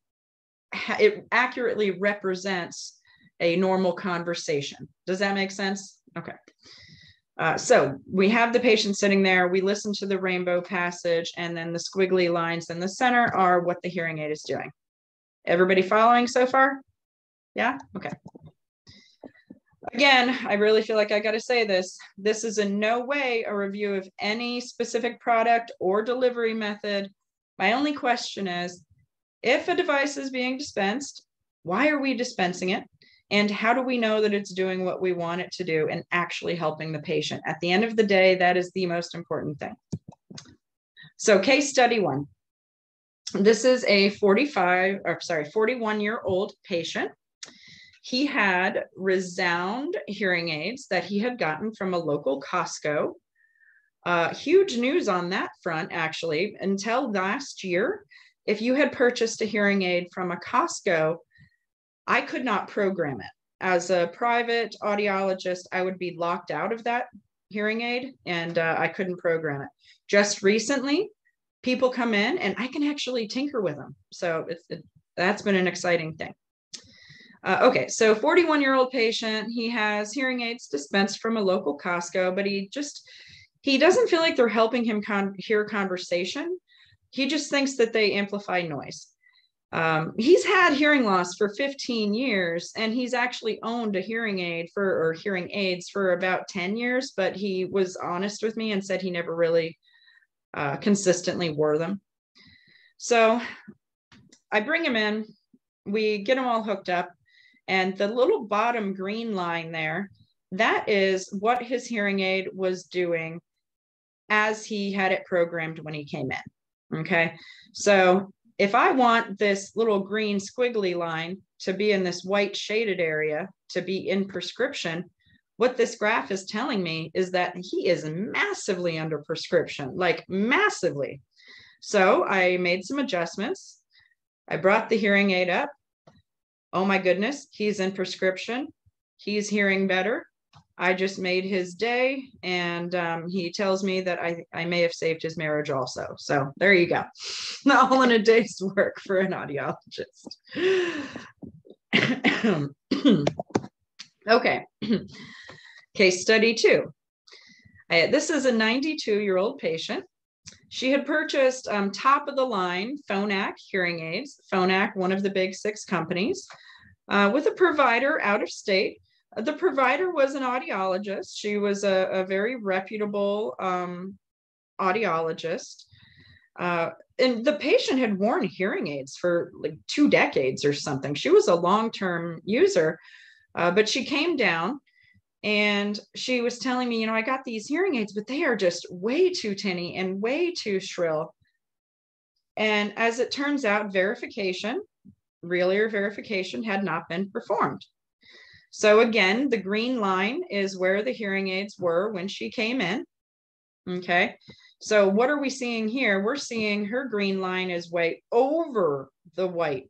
it accurately represents a normal conversation. Does that make sense? Okay. Uh, so we have the patient sitting there, we listen to the rainbow passage, and then the squiggly lines in the center are what the hearing aid is doing. Everybody following so far? Yeah? Okay. Again, I really feel like I got to say this. This is in no way a review of any specific product or delivery method. My only question is if a device is being dispensed, why are we dispensing it? And how do we know that it's doing what we want it to do and actually helping the patient? At the end of the day, that is the most important thing. So, case study one. This is a 45, or sorry, 41 year old patient. He had ReSound hearing aids that he had gotten from a local Costco. Uh, huge news on that front, actually. Until last year, if you had purchased a hearing aid from a Costco, I could not program it. As a private audiologist, I would be locked out of that hearing aid and uh, I couldn't program it. Just recently, people come in and I can actually tinker with them. So it's, it, that's been an exciting thing. Uh, okay, so 41 year old patient, he has hearing aids dispensed from a local Costco, but he just, he doesn't feel like they're helping him con- hear conversation. He just thinks that they amplify noise. Um, he's had hearing loss for 15 years and he's actually owned a hearing aid for or hearing aids for about 10 years but he was honest with me and said he never really uh, consistently wore them so i bring him in we get him all hooked up and the little bottom green line there that is what his hearing aid was doing as he had it programmed when he came in okay so if I want this little green squiggly line to be in this white shaded area to be in prescription, what this graph is telling me is that he is massively under prescription, like massively. So I made some adjustments. I brought the hearing aid up. Oh my goodness, he's in prescription. He's hearing better. I just made his day, and um, he tells me that I, I may have saved his marriage also. So there you go. All in a day's work for an audiologist. okay. Case study two. I, this is a 92 year old patient. She had purchased um, top of the line Phonak hearing aids, Phonak, one of the big six companies, uh, with a provider out of state the provider was an audiologist. She was a, a very reputable um, audiologist. Uh, and the patient had worn hearing aids for like two decades or something. She was a long term user, uh, but she came down and she was telling me, you know, I got these hearing aids, but they are just way too tinny and way too shrill. And as it turns out, verification, real ear verification, had not been performed. So again, the green line is where the hearing aids were when she came in. Okay. So what are we seeing here? We're seeing her green line is way over the white.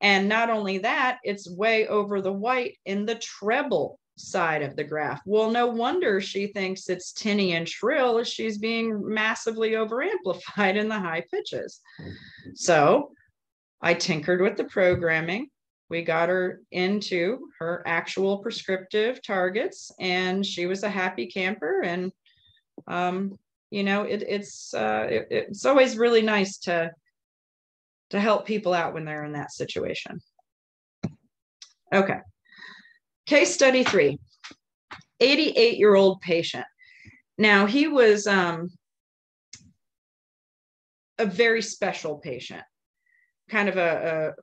And not only that, it's way over the white in the treble side of the graph. Well, no wonder she thinks it's tinny and shrill. She's being massively overamplified in the high pitches. So I tinkered with the programming we got her into her actual prescriptive targets and she was a happy camper and um, you know it, it's uh, it, it's always really nice to to help people out when they're in that situation. Okay. Case study three 88 year old patient. Now he was um, a very special patient kind of a,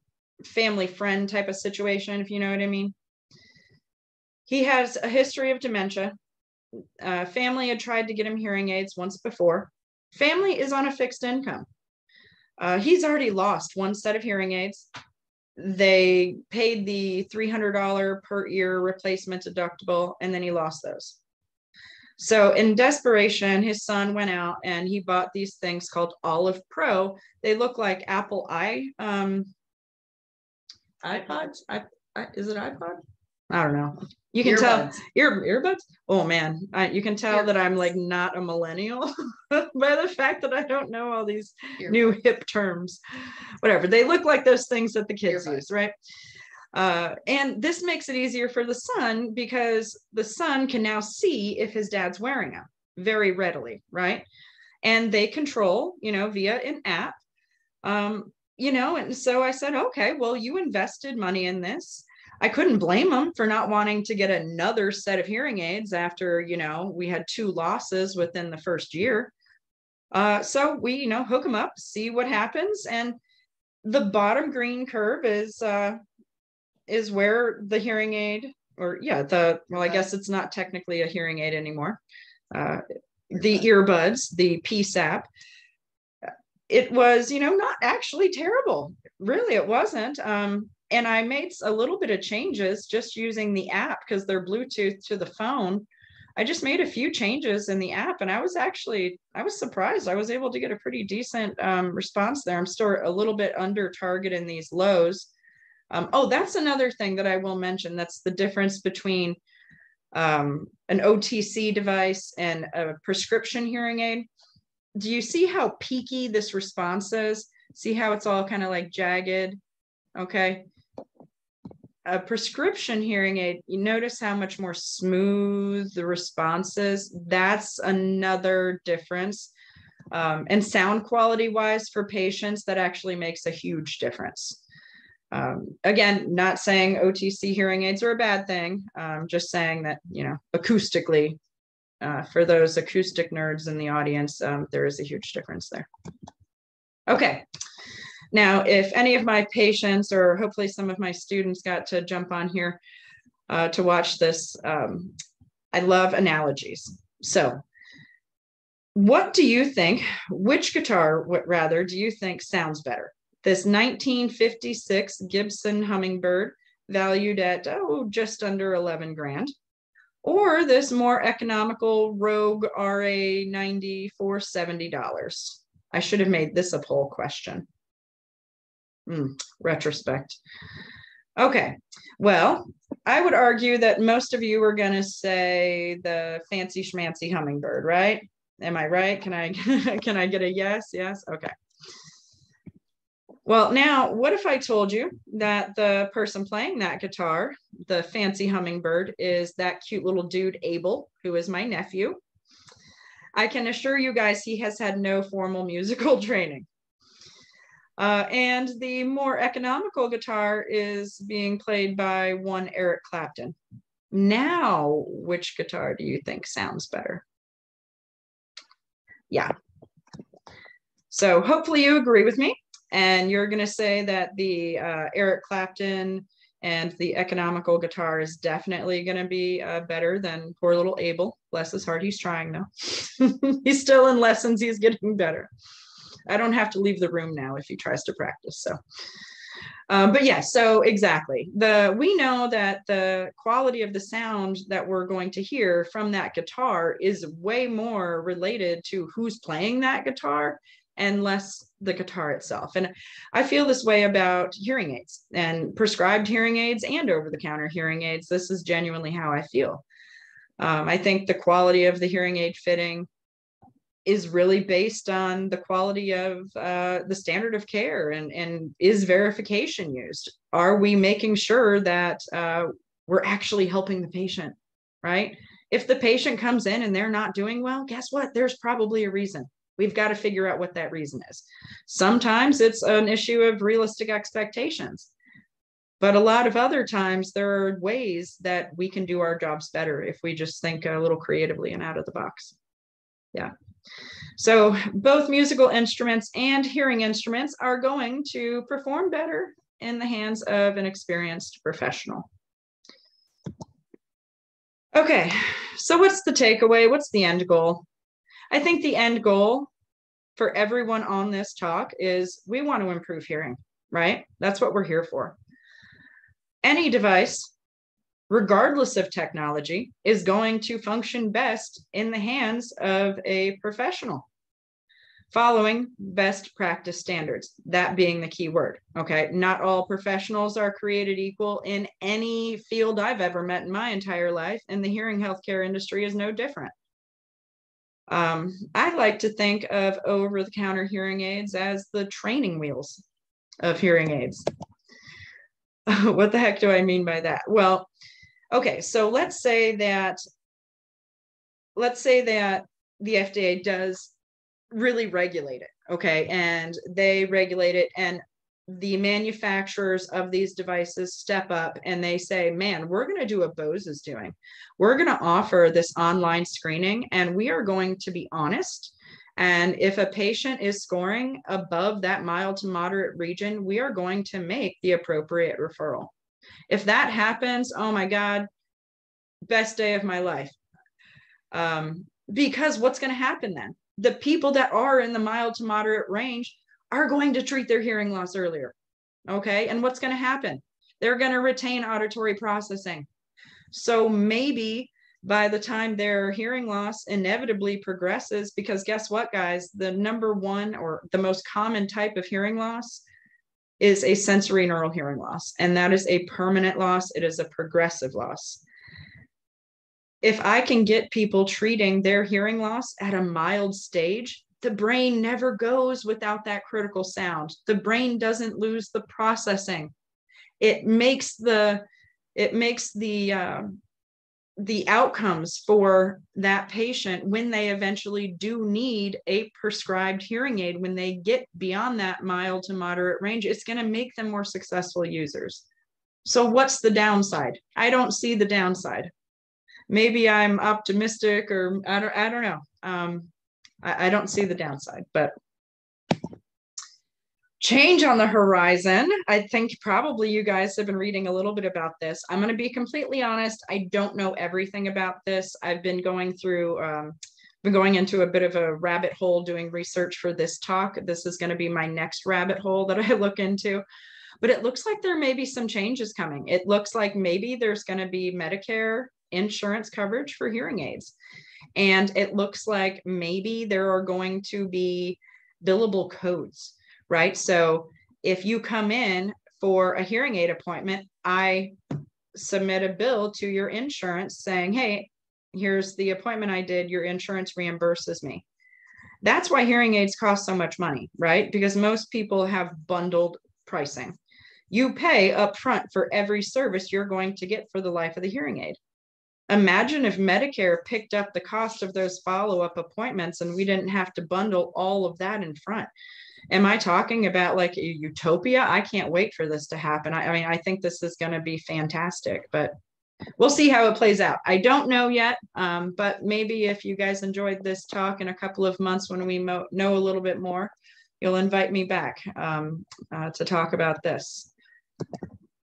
family friend type of situation, if you know what I mean. He has a history of dementia. Uh, family had tried to get him hearing aids once before. Family is on a fixed income. Uh, he's already lost one set of hearing aids. They paid the $300 per ear replacement deductible, and then he lost those. So, in desperation, his son went out and he bought these things called Olive Pro. They look like Apple i um, iPods? I, I, is it iPod? I don't know. You can earbuds. tell ear earbuds. Oh man, I, you can tell earbuds. that I'm like not a millennial by the fact that I don't know all these earbuds. new hip terms. Whatever they look like those things that the kids use, right? Uh, and this makes it easier for the son because the son can now see if his dad's wearing them very readily, right? And they control, you know, via an app um, you know, and so I said, okay, well, you invested money in this. I couldn't blame them for not wanting to get another set of hearing aids after, you know, we had two losses within the first year. Uh, so we, you know, hook them up, see what happens. And the bottom green curve is uh, is where the hearing aid, or yeah, the well, I guess it's not technically a hearing aid anymore. Uh, the earbuds, the PSAP. It was, you know, not actually terrible. Really, it wasn't. Um, and I made a little bit of changes just using the app because they're Bluetooth to the phone. I just made a few changes in the app and I was actually, I was surprised. I was able to get a pretty decent um, response there. I'm still a little bit under target in these lows. Um, oh, that's another thing that I will mention. That's the difference between um, an OTC device and a prescription hearing aid. Do you see how peaky this response is? See how it's all kind of like jagged? Okay a prescription hearing aid, you notice how much more smooth the response is. That's another difference. Um, and sound quality wise for patients, that actually makes a huge difference. Um, again, not saying OTC hearing aids are a bad thing, um, just saying that, you know, acoustically, uh, for those acoustic nerds in the audience, um, there is a huge difference there. Okay, now, if any of my patients or hopefully some of my students got to jump on here uh, to watch this, um, I love analogies. So, what do you think? Which guitar, what rather, do you think sounds better? This 1956 Gibson Hummingbird, valued at oh just under 11 grand, or this more economical Rogue RA 90 for $70? I should have made this a poll question. Mm, retrospect. Okay. Well, I would argue that most of you are going to say the fancy schmancy hummingbird, right? Am I right? Can I can I get a yes? Yes. Okay. Well, now, what if I told you that the person playing that guitar, the fancy hummingbird, is that cute little dude, Abel, who is my nephew? I can assure you guys he has had no formal musical training. Uh, and the more economical guitar is being played by one Eric Clapton. Now, which guitar do you think sounds better? Yeah. So hopefully you agree with me and you're going to say that the uh, Eric Clapton and the economical guitar is definitely going to be uh, better than poor little Abel. Bless his heart, he's trying though. he's still in lessons, he's getting better. I don't have to leave the room now if he tries to practice. So, um, but yeah, so exactly. The we know that the quality of the sound that we're going to hear from that guitar is way more related to who's playing that guitar and less the guitar itself. And I feel this way about hearing aids and prescribed hearing aids and over the counter hearing aids. This is genuinely how I feel. Um, I think the quality of the hearing aid fitting, is really based on the quality of uh, the standard of care and, and is verification used? Are we making sure that uh, we're actually helping the patient, right? If the patient comes in and they're not doing well, guess what? There's probably a reason. We've got to figure out what that reason is. Sometimes it's an issue of realistic expectations. But a lot of other times, there are ways that we can do our jobs better if we just think a little creatively and out of the box. Yeah. So both musical instruments and hearing instruments are going to perform better in the hands of an experienced professional. Okay, so what's the takeaway? What's the end goal? I think the end goal for everyone on this talk is we want to improve hearing, right? That's what we're here for. Any device regardless of technology, is going to function best in the hands of a professional following best practice standards, that being the key word. Okay. Not all professionals are created equal in any field I've ever met in my entire life, and the hearing healthcare industry is no different. Um, I like to think of over the counter hearing aids as the training wheels of hearing aids. what the heck do I mean by that? Well, Okay, so let's say that let's say that the FDA does really regulate it, okay, and they regulate it, and the manufacturers of these devices step up and they say, man, we're going to do what Bose is doing. We're going to offer this online screening and we are going to be honest. And if a patient is scoring above that mild to moderate region, we are going to make the appropriate referral. If that happens, oh my God, best day of my life. Um, because what's going to happen then? The people that are in the mild to moderate range are going to treat their hearing loss earlier. Okay. And what's going to happen? They're going to retain auditory processing. So maybe by the time their hearing loss inevitably progresses, because guess what, guys? The number one or the most common type of hearing loss is a sensorineural hearing loss. And that is a permanent loss, it is a progressive loss. If I can get people treating their hearing loss at a mild stage, the brain never goes without that critical sound. The brain doesn't lose the processing. It makes the it makes the uh, the outcomes for that patient when they eventually do need a prescribed hearing aid when they get beyond that mild to moderate range it's going to make them more successful users so what's the downside i don't see the downside maybe i'm optimistic or i don't, I don't know um, I, I don't see the downside, but change on the horizon. I think probably you guys have been reading a little bit about this. I'm going to be completely honest. I don't know everything about this. I've been going through, um, been going into a bit of a rabbit hole doing research for this talk. This is going to be my next rabbit hole that I look into. But it looks like there may be some changes coming. It looks like maybe there's going to be Medicare insurance coverage for hearing aids. And it looks like maybe there are going to be billable codes, right? So if you come in for a hearing aid appointment, I submit a bill to your insurance saying, hey, here's the appointment I did, your insurance reimburses me. That's why hearing aids cost so much money, right? Because most people have bundled pricing. You pay upfront for every service you're going to get for the life of the hearing aid imagine if Medicare picked up the cost of those follow up appointments and we didn't have to bundle all of that in front. Am I talking about like a utopia? I can't wait for this to happen. I, I mean, I think this is going to be fantastic, but we'll see how it plays out. I don't know yet, um, but maybe if you guys enjoyed this talk in a couple of months when we mo- know a little bit more, you'll invite me back um, uh, to talk about this.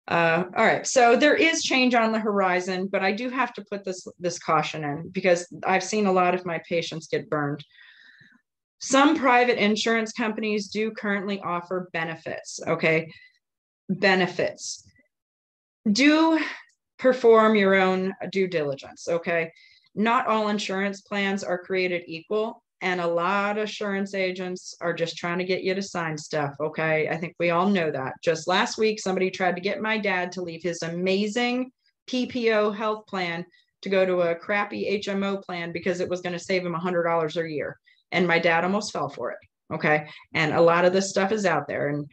Uh, all right, so there is change on the horizon, but I do have to put this this caution in because I've seen a lot of my patients get burned. Some private insurance companies do currently offer benefits. Okay, benefits. Do perform your own due diligence. Okay, not all insurance plans are created equal, and a lot of assurance agents are just trying to get you to sign stuff. Okay. I think we all know that. Just last week, somebody tried to get my dad to leave his amazing PPO health plan to go to a crappy HMO plan because it was going to save him $100 a year. And my dad almost fell for it. Okay. And a lot of this stuff is out there. And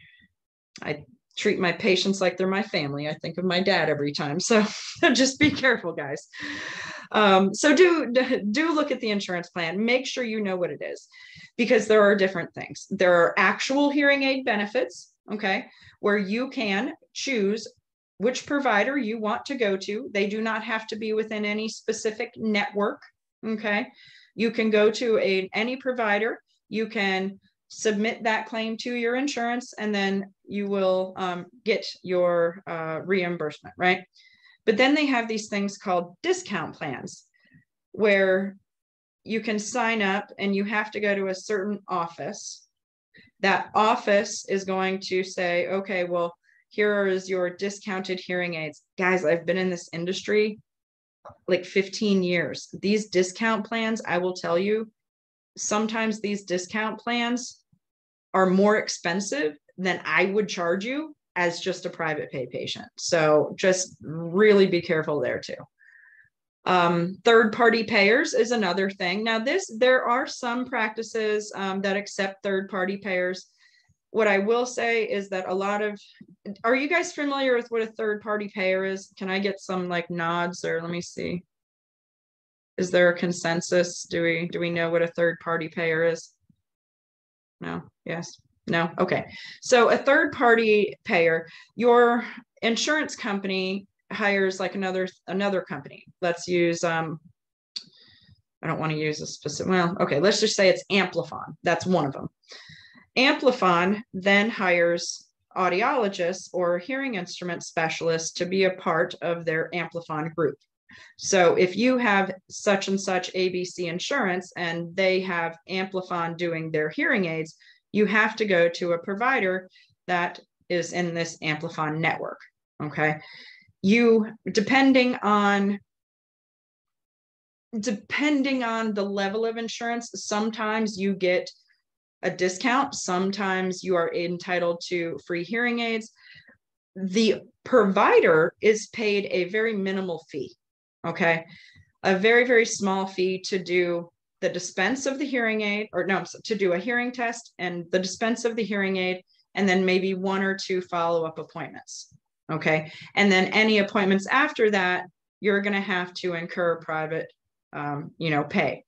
I treat my patients like they're my family. I think of my dad every time. So just be careful, guys. Um, so do do look at the insurance plan. Make sure you know what it is, because there are different things. There are actual hearing aid benefits, okay, where you can choose which provider you want to go to. They do not have to be within any specific network, okay. You can go to a any provider. You can submit that claim to your insurance, and then you will um, get your uh, reimbursement, right? But then they have these things called discount plans where you can sign up and you have to go to a certain office. That office is going to say, okay, well, here is your discounted hearing aids. Guys, I've been in this industry like 15 years. These discount plans, I will tell you, sometimes these discount plans are more expensive than I would charge you as just a private pay patient. So just really be careful there too. Um, third party payers is another thing. Now, this there are some practices um, that accept third party payers. What I will say is that a lot of are you guys familiar with what a third party payer is? Can I get some like nods or let me see. Is there a consensus? Do we do we know what a third party payer is? No. Yes. No? Okay. So a third party payer, your insurance company hires like another another company. Let's use um I don't want to use a specific well, okay, let's just say it's Amplifon. That's one of them. Amplifon then hires audiologists or hearing instrument specialists to be a part of their Amplifon group. So if you have such and such ABC insurance and they have Amplifon doing their hearing aids, you have to go to a provider that is in this Amplifon network. Okay. You, depending on depending on the level of insurance, sometimes you get a discount, sometimes you are entitled to free hearing aids. The provider is paid a very minimal fee. Okay. A very, very small fee to do the dispense of the hearing aid, or no, to do a hearing test and the dispense of the hearing aid, and then maybe one or two follow up appointments. Okay. And then any appointments after that, you're going to have to incur private, um, you know, pay.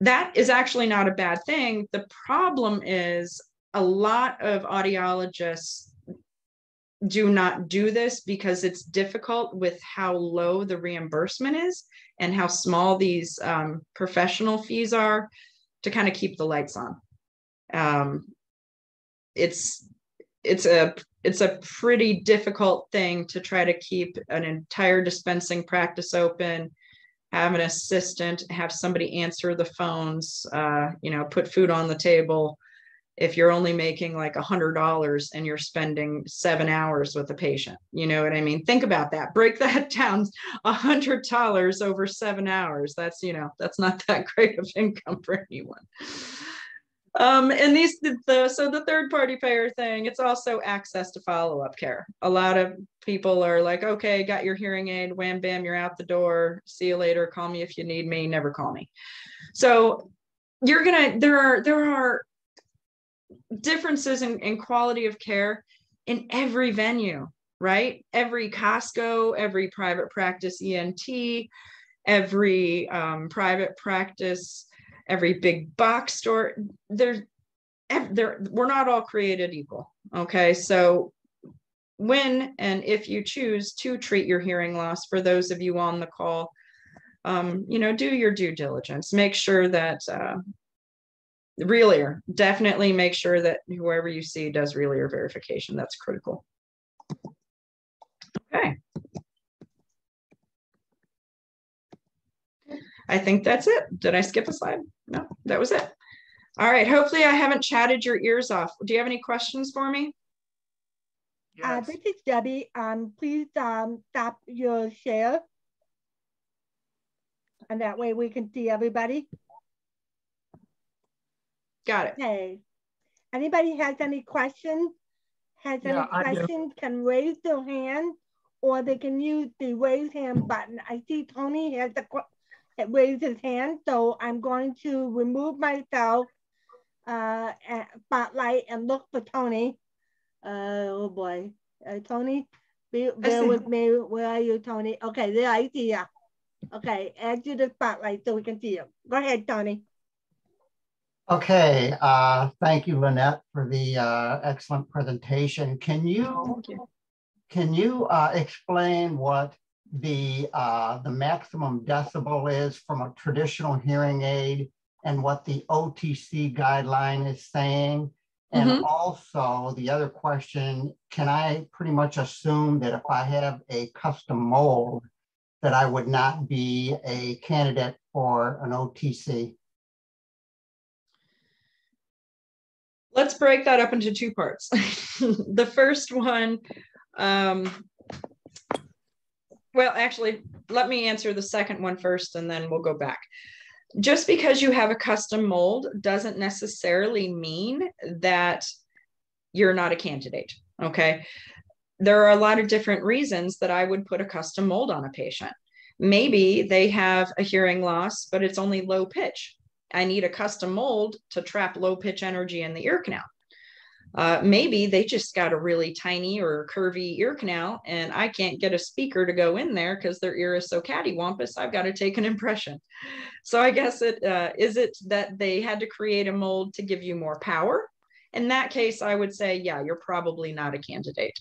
That is actually not a bad thing. The problem is a lot of audiologists do not do this because it's difficult with how low the reimbursement is and how small these um, professional fees are to kind of keep the lights on. Um, it's it's a it's a pretty difficult thing to try to keep an entire dispensing practice open have an assistant have somebody answer the phones uh, you know put food on the table if you're only making like a hundred dollars and you're spending seven hours with a patient you know what i mean? Think about that. Break that down a hundred dollars over seven hours. That's you know that's not that great of income for anyone. Um, and these the so the third party payer thing it's also access to follow-up care. A lot of people are like okay got your hearing aid wham bam you're out the door. See you later. Call me if you need me. Never call me. So you're gonna there are there are differences in, in quality of care in every venue, right? Every Costco, every private practice ENT, every um, private practice, every big box store. There's, there, we're not all created equal. Okay, so when and if you choose to treat your hearing loss, for those of you on the call, um, you know, do your due diligence. Make sure that uh, real ear. Definitely make sure that whoever you see does real ear verification. That's critical. Okay. I think that's it. Did i skip a slide? No that was it. All right hopefully i haven't chatted your ears off. Do you have any questions for me? Yes. uh, this is debbie um please um stop your share. And that way we can see everybody Got it. Okay. Anybody has any questions? Has yeah, any questions can raise their hand or they can use the raise hand button. I see Tony has the raise his hand, so I'm going to remove myself uh, spotlight and look for Tony. Uh, oh boy, uh, Tony, be, bear with me. Where are you, Tony? Okay, there I see you. Okay, add you the spotlight so we can see you. Go ahead, Tony. Okay, uh, thank you, Lynette, for the uh, excellent presentation. Can you, you. can you uh, explain what the uh, the maximum decibel is from a traditional hearing aid and what the OTC guideline is saying? And mm -hmm. also the other question, can I pretty much assume that if I have a custom mold, that I would not be a candidate for an OTC? Let's break that up into two parts. the first one, um, well, actually, let me answer the second one first and then we'll go back. Just because you have a custom mold doesn't necessarily mean that you're not a candidate. Okay. There are a lot of different reasons that I would put a custom mold on a patient. Maybe they have a hearing loss, but it's only low pitch. I need a custom mold to trap low pitch energy in the ear canal. Uh, maybe they just got a really tiny or curvy ear canal and I can't get a speaker to go in there because their ear is so cattywampus. I've got to take an impression. So I guess it uh, is it that they had to create a mold to give you more power In that case, I would say, yeah, you're probably not a candidate.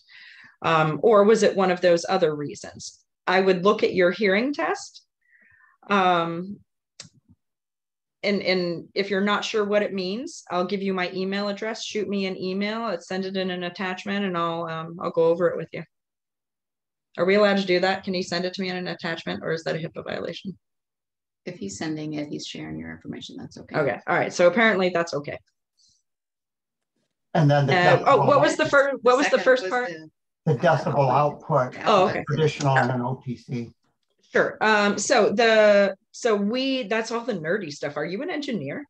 Um, or was it one of those other reasons? I would look at your hearing test. Um, and, and if you're not sure what it means, I'll give you my email address. Shoot me an email. I'll send it in an attachment, and I'll um, I'll go over it with you. Are we allowed to do that? Can you send it to me in an attachment, or is that a HIPAA violation? If he's sending it, he's sharing your information. That's okay. Okay. All right. So apparently that's okay. And then the Uh, oh, what was the first? What was the Second first part? the- the decibel output, Oh, okay. traditional and an OTC. Sure. Um, so the so we that's all the nerdy stuff. Are you an engineer?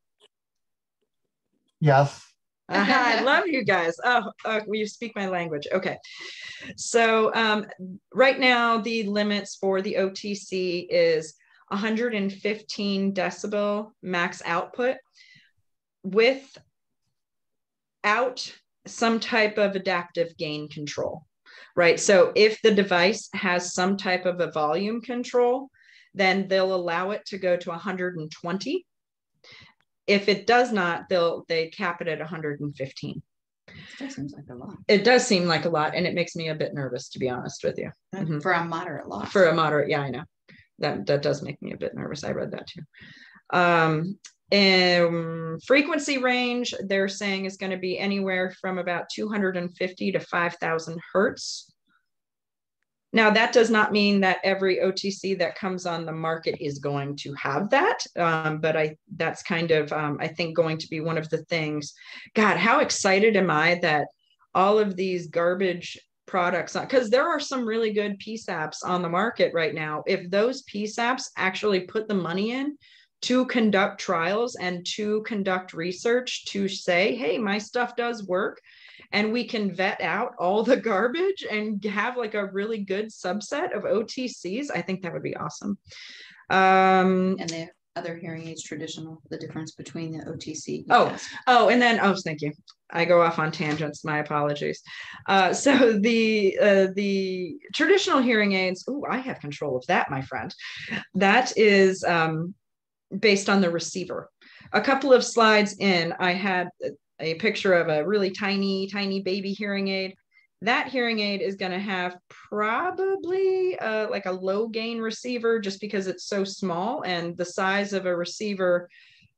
Yes, I love you guys. Oh, well, you speak my language. Okay. So um, right now, the limits for the OTC is 115 decibel max output without some type of adaptive gain control, right? So if the device has some type of a volume control, then they'll allow it to go to 120 if it does not, they'll they cap it at 115. That seems like a lot It does seem like a lot, and it makes me a bit nervous, to be honest with you. Mhm. for a moderate loss. For a moderate, yeah, I know that that does make me a bit nervous. I read that too. Um, and frequency range they're saying is going to be anywhere from about 250 to 5,000 hertz. Now, that does not mean that every OTC that comes on the market is going to have that, um, but I that's kind of um, I think going to be one of the things. God, how excited am I that all of these garbage products because there are some really good PSAPs on the market right now. If those PSAPs actually put the money in to conduct trials and to conduct research to say, hey, my stuff does work, and we can vet out all the garbage and have like a really good subset of OTCs, I think that would be awesome. Um, And the other hearing aids traditional, the difference between the OTC. Oh, yes. Oh, and then oh, thank you. I go off on tangents. My apologies. Uh, so the uh, the traditional hearing aids. Oh, I have control of that, my friend. That is um, based on the receiver. A couple of slides in, I had a- picture of a really tiny, tiny baby hearing aid. That hearing aid is going to have probably uh, like a low gain receiver just because it's so small and the size of a receiver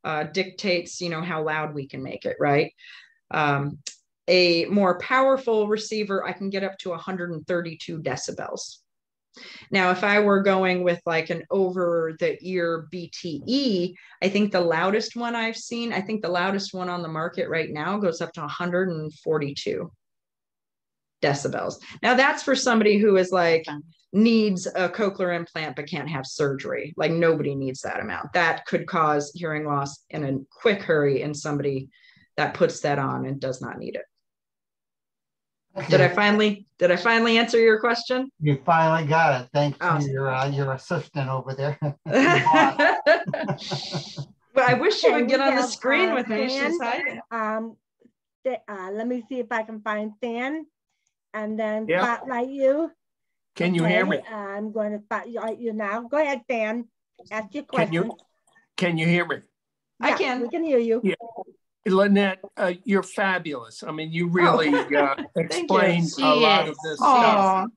uh, dictates, you know, how loud we can make it, right? Um, a more powerful receiver, I can get up to 132 decibels. Now, if I were going with like an over the ear BTE, I think the loudest one I've seen, I think the loudest one on the market right now goes up to 142 decibels. Now, that's for somebody who is like, needs a cochlear implant but can't have surgery. Like nobody needs that amount. That could cause hearing loss in a quick hurry in somebody that puts that on and does not need it. Did I finally did I finally answer your question? You finally got it. Thanks to your, uh, your assistant over there. But I wish she Okay, would get on the screen uh, with me. She's Dan. hiding. Um, th- uh, let me see if I can find Than and then Yeah. spotlight you. Can you hear me? Okay, I'm going to spotlight you now. Go ahead, Than. Ask your question. Can question. you, can you hear me? I can. We can hear you. Yeah. Lynette, uh, you're fabulous. I mean, you really uh, explained a lot of is. this stuff.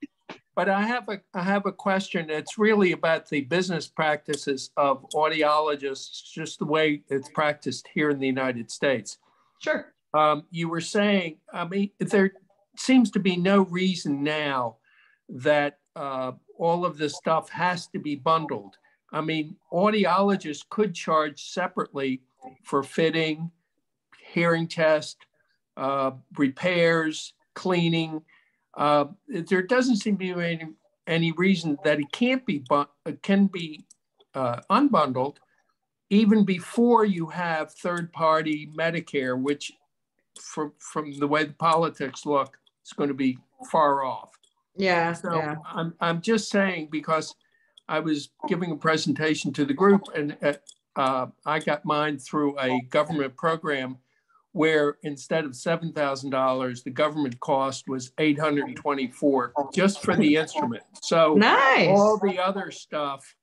But I have a, I have a question. It's really about the business practices of audiologists, just the way it's practiced here in the United States. Sure. Um, you were saying, I mean, there seems to be no reason now that uh, all of this stuff has to be bundled. I mean, audiologists could charge separately for fitting, hearing test, uh, repairs, cleaning. Uh, there doesn't seem to be any, any reason that it can't be bu- can be uh, unbundled even before you have third-party Medicare, which from from the way the politics look, is going to be far off. Yeah. So yeah. I'm I'm just saying because I was giving a presentation to the group and uh, uh, I got mine through a government program where instead of seven thousand dollars, the government cost was eight hundred and twenty-four just for the instrument. So Nice. all the other stuff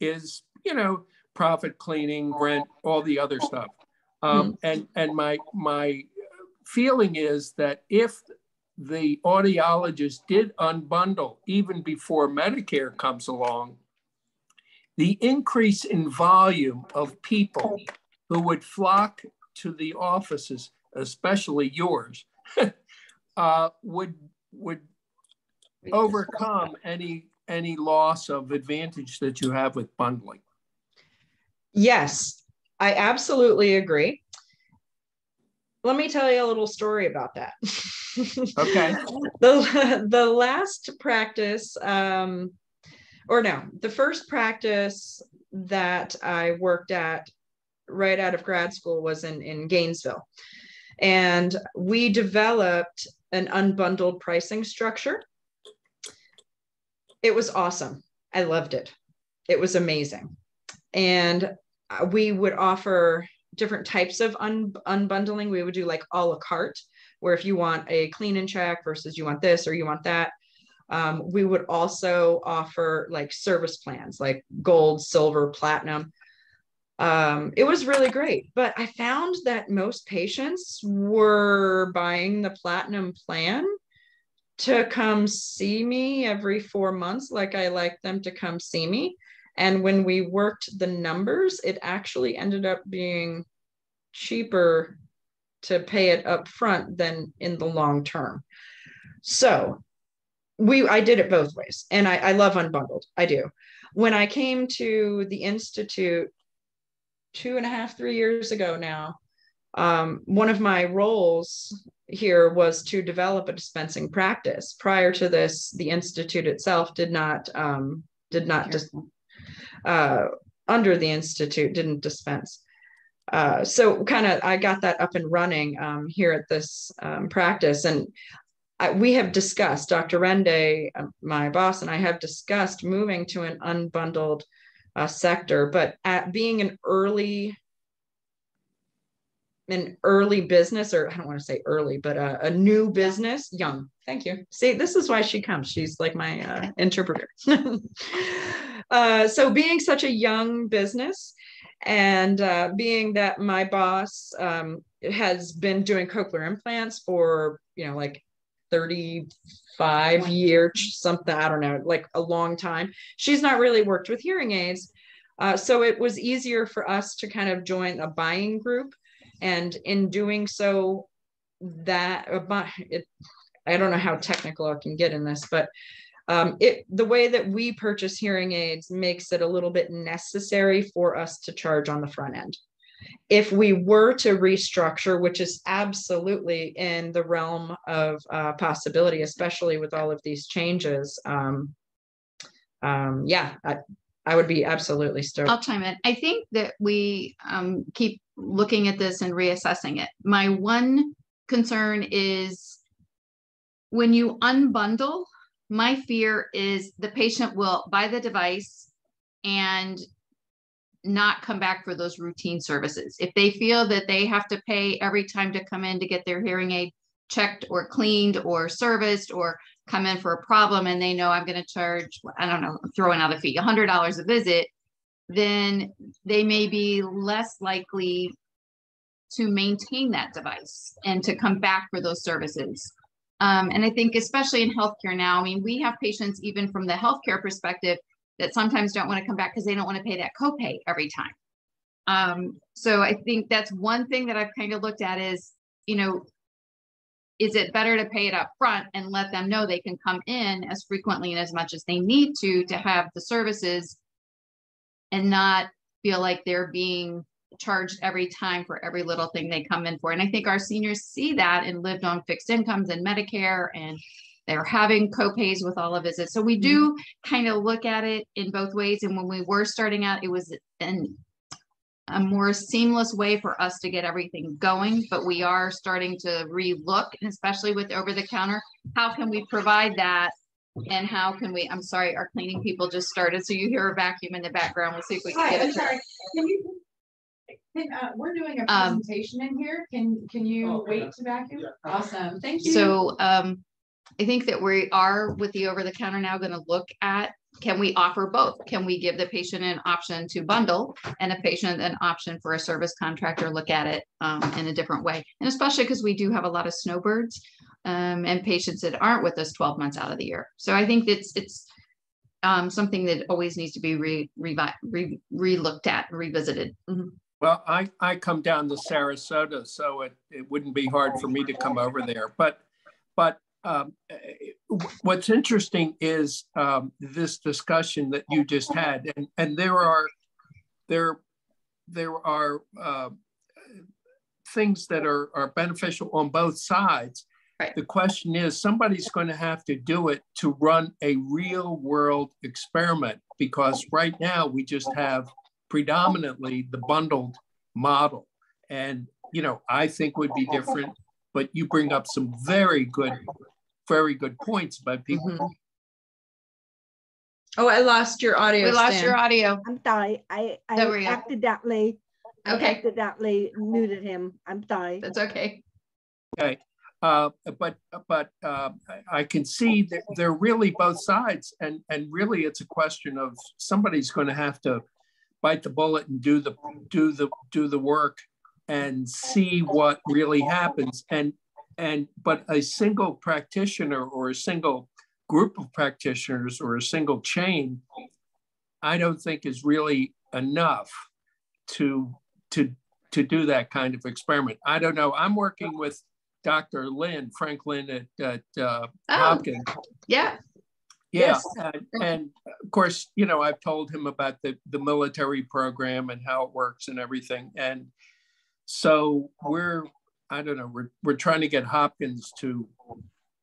is you know profit cleaning rent all the other stuff um, and and my my feeling is that if the audiologist did unbundle even before Medicare comes along, the increase in volume of people who would flock to the offices, especially yours, uh, would would overcome any any loss of advantage that you have with bundling. Yes, I absolutely agree. Let me tell you a little story about that. okay. the, the last practice, um, or no, the first practice that I worked at right out of grad school was in, in Gainesville. And we developed an unbundled pricing structure. It was awesome. I loved it. It was amazing. And uh, we would offer different types of un- unbundling. We would do like a la carte, where if you want a clean and check versus you want this or you want that. Um, we would also offer like service plans like gold, silver, platinum. Um, it was really great, but I found that most patients were buying the platinum plan to come see me every four months, like I like them to come see me. And when we worked the numbers, it actually ended up being cheaper to pay it up front than in the long term. So we I did it both ways. And I, I love unbundled. I do. When I came to the Institute two and a half, three years ago now, um, one of my roles here was to develop a dispensing practice. Prior to this, the institute itself did not um, did not just uh, under the institute didn't dispense. Uh, so kind of I got that up and running um, here at this um, practice, and I, we have discussed Dr. Rende, uh, my boss, and I have discussed moving to an unbundled uh, sector. But at being an early an early business, or I don't want to say early, but a, a new business, young. Thank you. See, this is why she comes. She's like my uh, interpreter. uh, so, being such a young business, and uh, being that my boss um, has been doing cochlear implants for, you know, like 35 year something, I don't know, like a long time, she's not really worked with hearing aids. Uh, so, it was easier for us to kind of join a buying group. And in doing so that about it i don't know how technical i can get in this but um, it the way that we purchase hearing aids makes it a little bit necessary for us to charge on the front end if we were to restructure which is absolutely in the realm of uh, possibility especially with all of these changes um, um, yeah I, I would be absolutely stoked. I'll chime in. I think that we um, keep looking at this and reassessing it. My one concern is when you unbundle, my fear is the patient will buy the device and not come back for those routine services. If they feel that they have to pay every time to come in to get their hearing aid checked or cleaned or serviced or come in for a problem and they know I'm going to charge, I don't know, throwing out a fee, $100 a visit, then they may be less likely to maintain that device and to come back for those services. Um, and I think, especially in healthcare now, I mean, we have patients, even from the healthcare perspective, that sometimes don't want to come back because they don't want to pay that copay every time. Um, so I think that's one thing that I've kind of looked at is, you know, is it better to pay it up front and let them know they can come in as frequently and as much as they need to to have the services and not feel like they're being charged every time for every little thing they come in for. And I think our seniors see that and lived on fixed incomes and Medicare and they're having copays with all of it. So we do mm-hmm. kind of look at it in both ways. And when we were starting out, it was an a more seamless way for us to get everything going, but we are starting to relook, and especially with over the counter, how can we provide that? And how can we, I'm sorry, our cleaning people just started. So you hear a vacuum in the background. We'll see if we can Hi, get I'm it. sorry. Can you, can, uh, we're doing a Um, presentation in here. Can, can you Oh, wait yeah. to vacuum? Awesome. Thank you. So um, I think that we are with the over the counter now going to look at can we offer both? Can we give the patient an option to bundle and a patient an option for a service contractor look at it um, in a different way? And especially because we do have a lot of snowbirds um, and patients that aren't with us 12 months out of the year. So I think it's it's um, something that always needs to be re, re, re, re looked at, revisited. Mm-hmm. Well, I, I come down to Sarasota, so it, it wouldn't be hard for me to come over there. But but um, what's interesting is um, this discussion that you just had, and, and there are there there are uh, things that are, are beneficial on both sides. Right. The question is, somebody's going to have to do it to run a real world experiment because right now we just have predominantly the bundled model. And, you know, I think would be different, but you bring up some very good, very good points by people. Mm -hmm. Oh, I lost your audio. We lost your audio. I'm sorry. I, I accidentally, okay. I accidentally muted him. I'm sorry. That's okay. Okay. Uh, but but uh, I can see that they're really both sides, and and really it's a question of somebody's going to have to bite the bullet and do the do the do the work and see what really happens. And and but a single practitioner or a single group of practitioners or a single chain, I don't think is really enough to to to do that kind of experiment. I don't know. I'm working with Dr. Lin, Franklin at, at uh, oh, Hopkins. Yeah. Yeah. Yes. And, and, of course, you know, I've told him about the, the military program and how it works and everything. And so we're, I don't know, we're, we're trying to get Hopkins to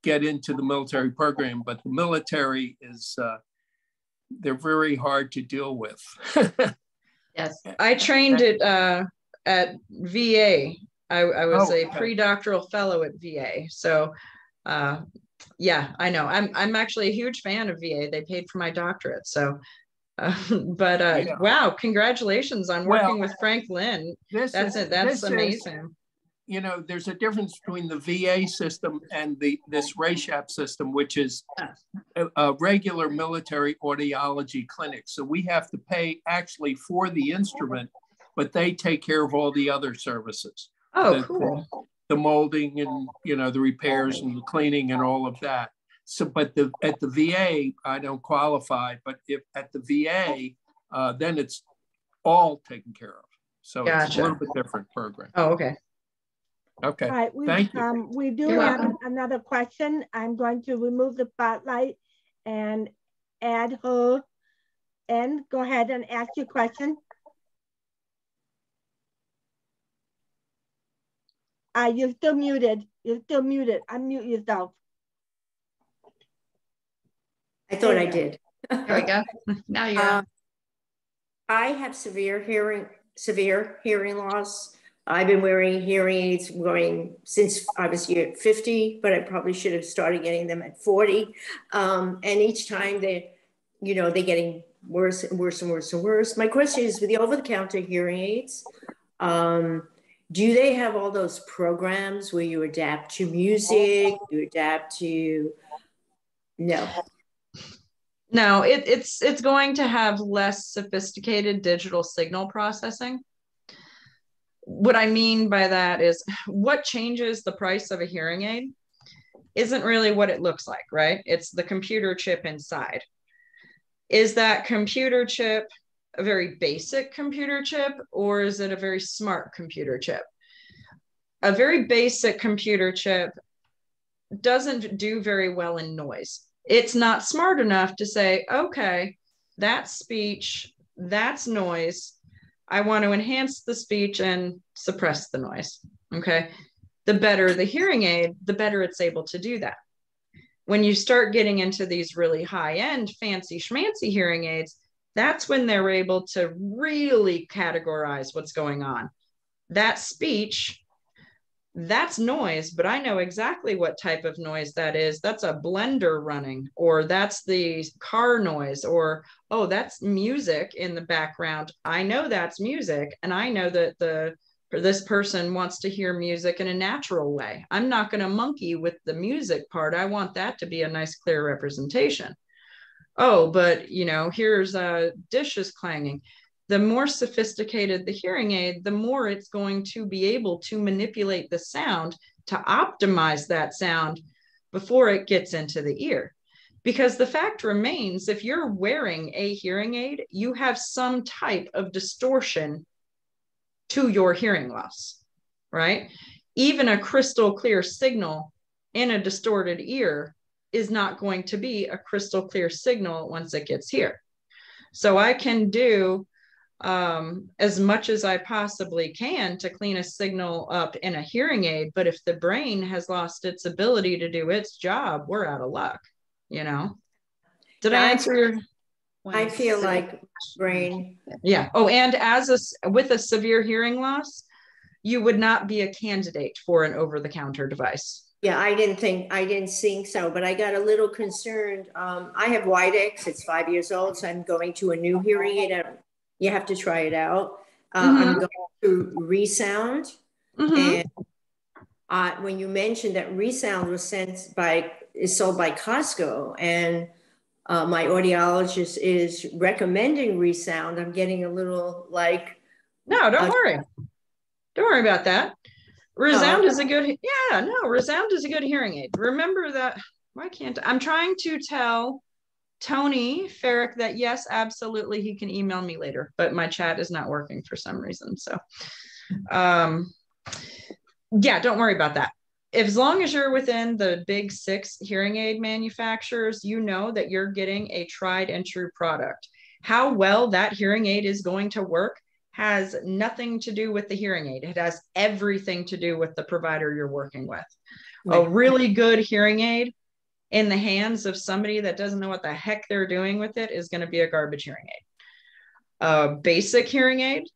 get into the military program, but the military is, uh, they're very hard to deal with. yes. I trained at, uh, at VA I, I was oh, a pre-doctoral fellow at VA. So uh, yeah, I know. I'm I'm actually a huge fan of VA. They paid for my doctorate. So uh, but uh, yeah. wow, congratulations on working well, with Frank Lin. That's is, it. That's amazing. Is, you know, there's a difference between the VA system and the this RACHAP system, which is a, a, regular military audiology clinic. So we have to pay actually for the instrument, but they take care of all the other services. Oh, the, cool. The, the molding and you know the repairs and the cleaning and all of that. So, but the at the VA, I don't qualify. But if at the VA, uh, then it's all taken care of. So gotcha. it's a little bit different program. Oh, okay. Okay. All right. We, Thank you. Um, we do You're have welcome. another question. I'm going to remove the spotlight and add her. And go ahead and ask your question. Uh, you're still muted. You're still muted. Unmute yourself. I thought I did. There we go. Now you're. Uh, I have severe hearing severe hearing loss. I've been wearing hearing aids wearing since I was year 50, but I probably should have started getting them at 40. Um, and each time they, you know, they're getting worse and worse and worse and worse. My question is with the over-the-counter hearing aids, um, do they have all those programs where you adapt to music you adapt to no no it, it's it's going to have less sophisticated digital signal processing what i mean by that is what changes the price of a hearing aid isn't really what it looks like right it's the computer chip inside is that computer chip a very basic computer chip or is it a very smart computer chip? A very basic computer chip doesn't do very well in noise. It's not smart enough to say, okay, that's speech, that's noise. I want to enhance the speech and suppress the noise. Okay. The better the hearing aid, the better it's able to do that. When you start getting into these really high end, fancy schmancy hearing aids, that's when they're able to really categorize what's going on. That speech, that's noise, but I know exactly what type of noise that is. That's a blender running, or that's the car noise, or oh, that's music in the background. I know that's music, and I know that the this person wants to hear music in a natural way. I'm not going to monkey with the music part. I want that to be a nice, clear representation oh, but you know, here's uh, dishes clanging. The more sophisticated the hearing aid, the more it's going to be able to manipulate the sound to optimize that sound before it gets into the ear. Because the fact remains, if you're wearing a hearing aid, you have some type of distortion to your hearing loss, right? Even a crystal clear signal in a distorted ear is not going to be a crystal clear signal once it gets here. So I can do um, as much as I possibly can to clean a signal up in a hearing aid. But if the brain has lost its ability to do its job, we're out of luck, you know? Did I answer your? I feel like brain. Yeah. Oh, and as a, with a severe hearing loss, you would not be a candidate for an over the counter device. Yeah, I didn't think, I didn't think so, but I got a little concerned. Um, I have Widex, it's five years old, so I'm going to a new hearing aid. I you have to try it out. Uh, mm-hmm. I'm going to ReSound. Mm-hmm. And uh, when you mentioned that ReSound was sent by, is sold by Costco, and uh, my audiologist is recommending ReSound, I'm getting a little like. No, don't worry. Don't worry about that. ReSound oh, is a good, yeah, no, ReSound is a good hearing aid. Remember that. Why can't I'm trying to tell Tony Ferrick that yes, absolutely, he can email me later, but my chat is not working for some reason. So, um, yeah, don't worry about that. As long as you're within the big six hearing aid manufacturers, you know that you're getting a tried and true product. How well that hearing aid is going to work has nothing to do with the hearing aid. It has everything to do with the provider you're working with. Right. A really good hearing aid in the hands of somebody that doesn't know what the heck they're doing with it is going to be a garbage hearing aid. A basic hearing aid,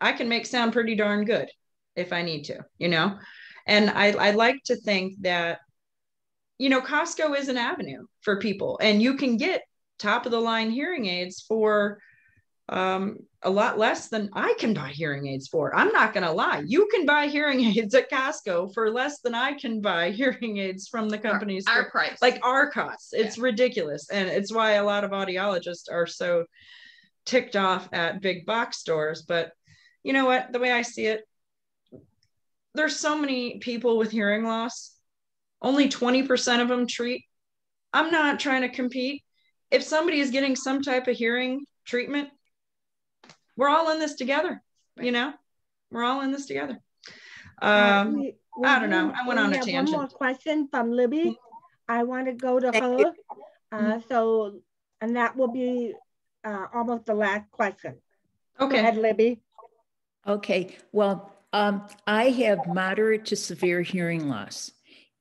I can make sound pretty darn good if I need to, you know? And I, I like to think that, you know, Costco is an avenue for people and you can get top of the line hearing aids for um, a lot less than I can buy hearing aids for. I'm not going to lie. You can buy hearing aids at Costco for less than I can buy hearing aids from the companies. Our, our for, price. Like our costs. It's yeah. ridiculous. And it's why a lot of audiologists are so ticked off at big box stores. But you know what? The way I see it, there's so many people with hearing loss. Only 20% of them treat. I'm not trying to compete. If somebody is getting some type of hearing treatment, we're all in this together you know? We're all in this together. Um we, we i don't know. I went on a tangent one more question from libby. I want to go to her. uh, mm-hmm. so and that will be uh, almost the last question. Okay. go ahead libby. Okay well um, i have moderate to severe hearing loss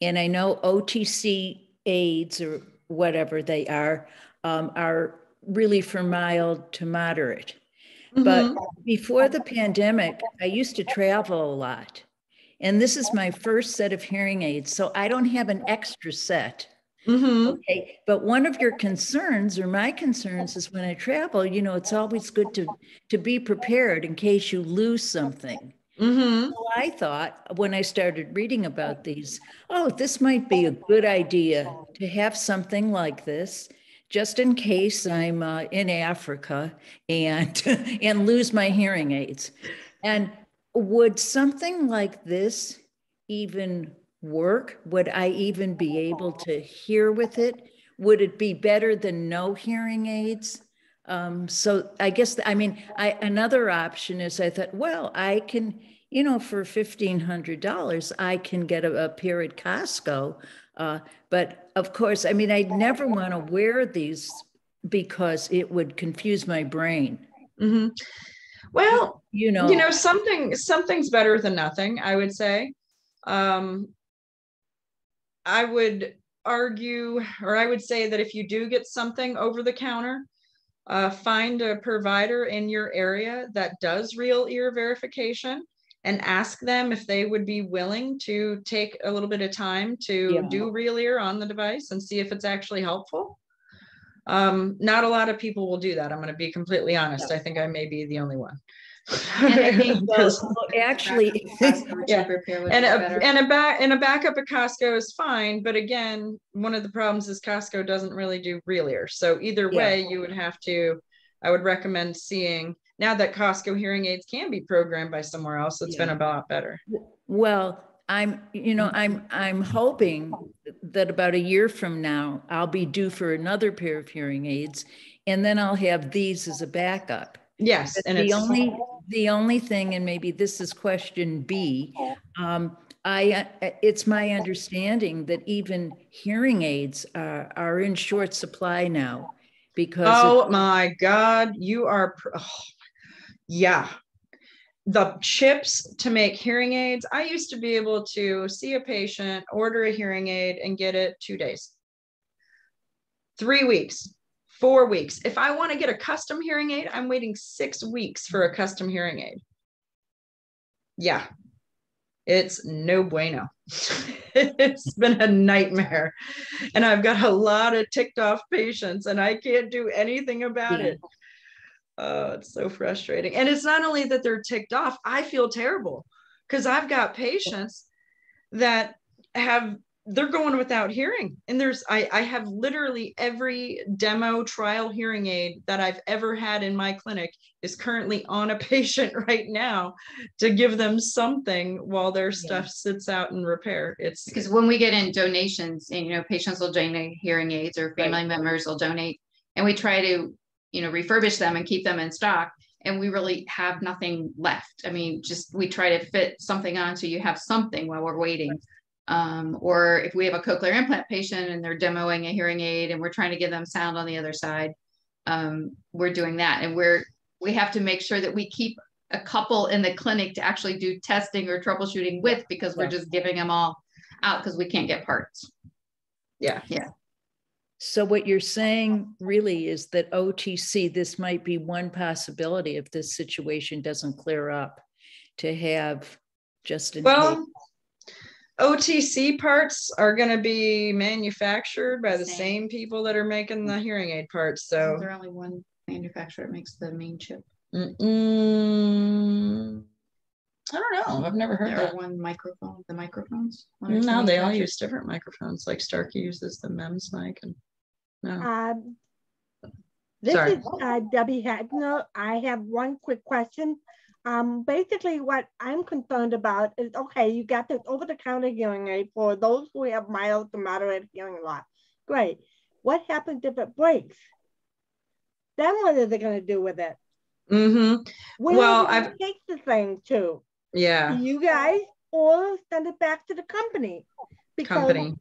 and i know otc aids or whatever they are um, are really for mild to moderate but mm-hmm. before the pandemic, I used to travel a lot. And this is my first set of hearing aids. So I don't have an extra set. Mm-hmm. Okay. But one of your concerns or my concerns is when I travel, you know, it's always good to to be prepared in case you lose something. Mm-hmm. So I thought when I started reading about these, oh, this might be a good idea to have something like this just in case I'm uh, in Africa and and lose my hearing aids. And would something like this even work? Would I even be able to hear with it? Would it be better than no hearing aids? Um, so I guess I mean I, another option is I thought, well, I can, you know, for fifteen hundred dollars, I can get a, a pair at Costco uh, but of course, I mean, I'd never want to wear these because it would confuse my brain. Mm-hmm. Well, you know, you know, something something's better than nothing. I would say. Um, I would argue, or I would say that if you do get something over the counter, uh, find a provider in your area that does real ear verification and ask them if they would be willing to take a little bit of time to yeah. do real ear on the device and see if it's actually helpful. Um, not a lot of people will do that. I'm going to be completely honest. Yeah. I think I may be the only one. And I think actually, Yeah. And a, and a back and a backup at Costco is fine, but again, one of the problems is Costco doesn't really do real ears. So either Yeah. way, you would have to. I would recommend seeing now that Costco hearing aids can be programmed by somewhere else. It's been a lot better. well, I'm, you know, I'm, I'm hoping that about a year from now, I'll be due for another pair of hearing aids. And then I'll have these as a backup. Yes, But and the it's only, the only thing, and maybe this is question B, um, I, uh, it's my understanding that even hearing aids are, are in short supply now because. of- Oh my God, you are, oh, yeah. The chips to make hearing aids, I used to be able to see a patient, order a hearing aid and get it two days. Three weeks, four weeks. If I want to get a custom hearing aid, I'm waiting six weeks for a custom hearing aid. Yeah, it's no bueno. it's been a nightmare. And I've got a lot of ticked off patients and I can't do anything about Yeah. it. Oh, it's so frustrating. And it's not only that they're ticked off, I feel terrible because I've got patients that have they're going without hearing. And there's I, I have literally every demo trial hearing aid that I've ever had in my clinic is currently on a patient right now to give them something while their stuff sits out in repair. It's Because when we get in donations and, you know, patients will donate hearing aids or family members will donate and we try to, you know, refurbish them and keep them in stock. And we really have nothing left. I mean, just we try to fit something on so you have something while we're waiting. Um, or if we have a cochlear implant patient and they're demoing a hearing aid and we're trying to give them sound on the other side, um, we're doing that. And we're, we have to make sure that we keep a couple in the clinic to actually do testing or troubleshooting with because we're just giving them all out because we can't get parts. Yeah. Yeah. So what you're saying really is that OTC, this might be one possibility if this situation doesn't clear up to have just in. Well, OTC parts are going to be manufactured by the Same. same people that are making the hearing aid parts. So, There only one manufacturer that makes the main chip. Mm, I don't know. I've never heard There that. one microphone, the microphones. one or two No, they all use different microphones. Like Starkey uses the MEMS mic, and no. Um, This Sorry. is uh, Debbie Hagner. I have one quick question. Um, basically, what I'm concerned about is okay, you got this over-the-counter hearing aid for those who have mild to moderate hearing loss. Great. What happens if it breaks? Then what are they going to do with it? Mm-hmm. Where Well, I've- gonna take the thing to? Yeah. You guys, or send it back to the company? Because Company.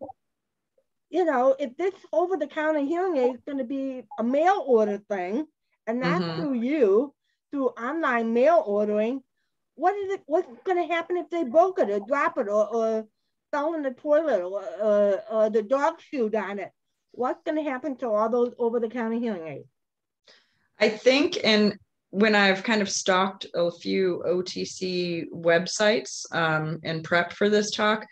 You know, if this over the counter hearing aid is going to be a mail order thing, and that's Mhm. through you, through online mail ordering, what is it? What's going to happen if they broke it or drop it or, or fell in the toilet or, or, or the dog chewed on it? What's going to happen to all those over the counter hearing aids? I think, and when I've kind of stalked a few OTC websites um, and prepped for this talk,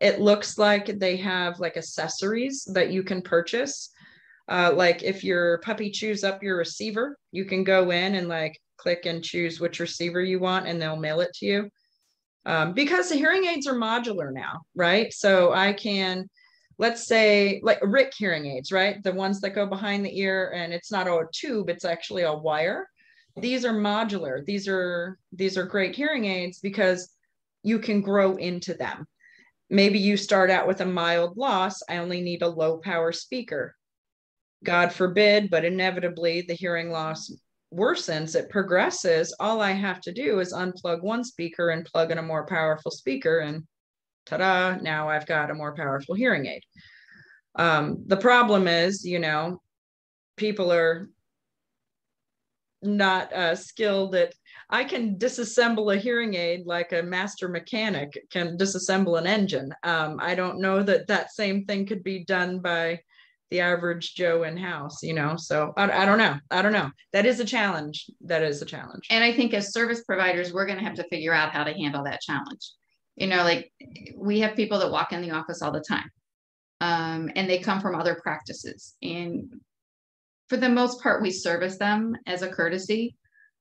it looks like they have like accessories that you can purchase. Uh, like if your puppy chews up your receiver, you can go in and like click and choose which receiver you want, and they'll mail it to you. Um, because the hearing aids are modular now, right? So I can, let's say, like RIC hearing aids, right? The ones that go behind the ear, and it's not a tube; it's actually a wire these are modular these are these are great hearing aids because you can grow into them maybe you start out with a mild loss. I only need a low power speaker. God forbid but inevitably the hearing loss worsens it progresses. All i have to do is unplug one speaker and plug in a more powerful speaker and ta-da now i've got a more powerful hearing aid. Um, the problem is you know people are not uh, skilled at i can disassemble a hearing aid like a master mechanic can disassemble an engine um, i don't know that that same thing could be done by the average joe in house you know so I, I don't know i don't know that is a challenge that is a challenge And I think as service providers, we're going to have to figure out how to handle that challenge. You know, like we have people that walk in the office all the time um, and they come from other practices. And for the most part, we service them as a courtesy.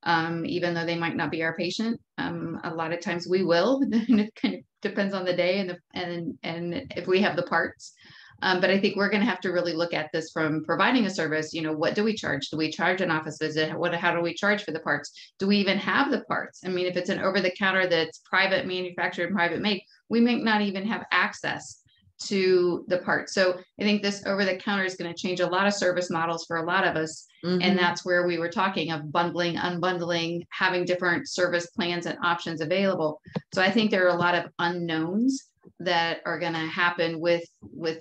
Um, even though they might not be our patient. Um, a lot of times we will, and it kind of depends on the day and the, and and if we have the parts. Um, but I think we're going to have to really look at this from providing a service. You know, what do we charge? Do we charge an office visit? What? How do we charge for the parts? Do we even have the parts? I mean, if it's an over the counter that's private manufactured, private made, we may not even have access to the part. So I think this over the counter is going to change a lot of service models for a lot of us. Mhm. And that's where we were talking of bundling, unbundling, having different service plans and options available. So I think there are a lot of unknowns that are going to happen with with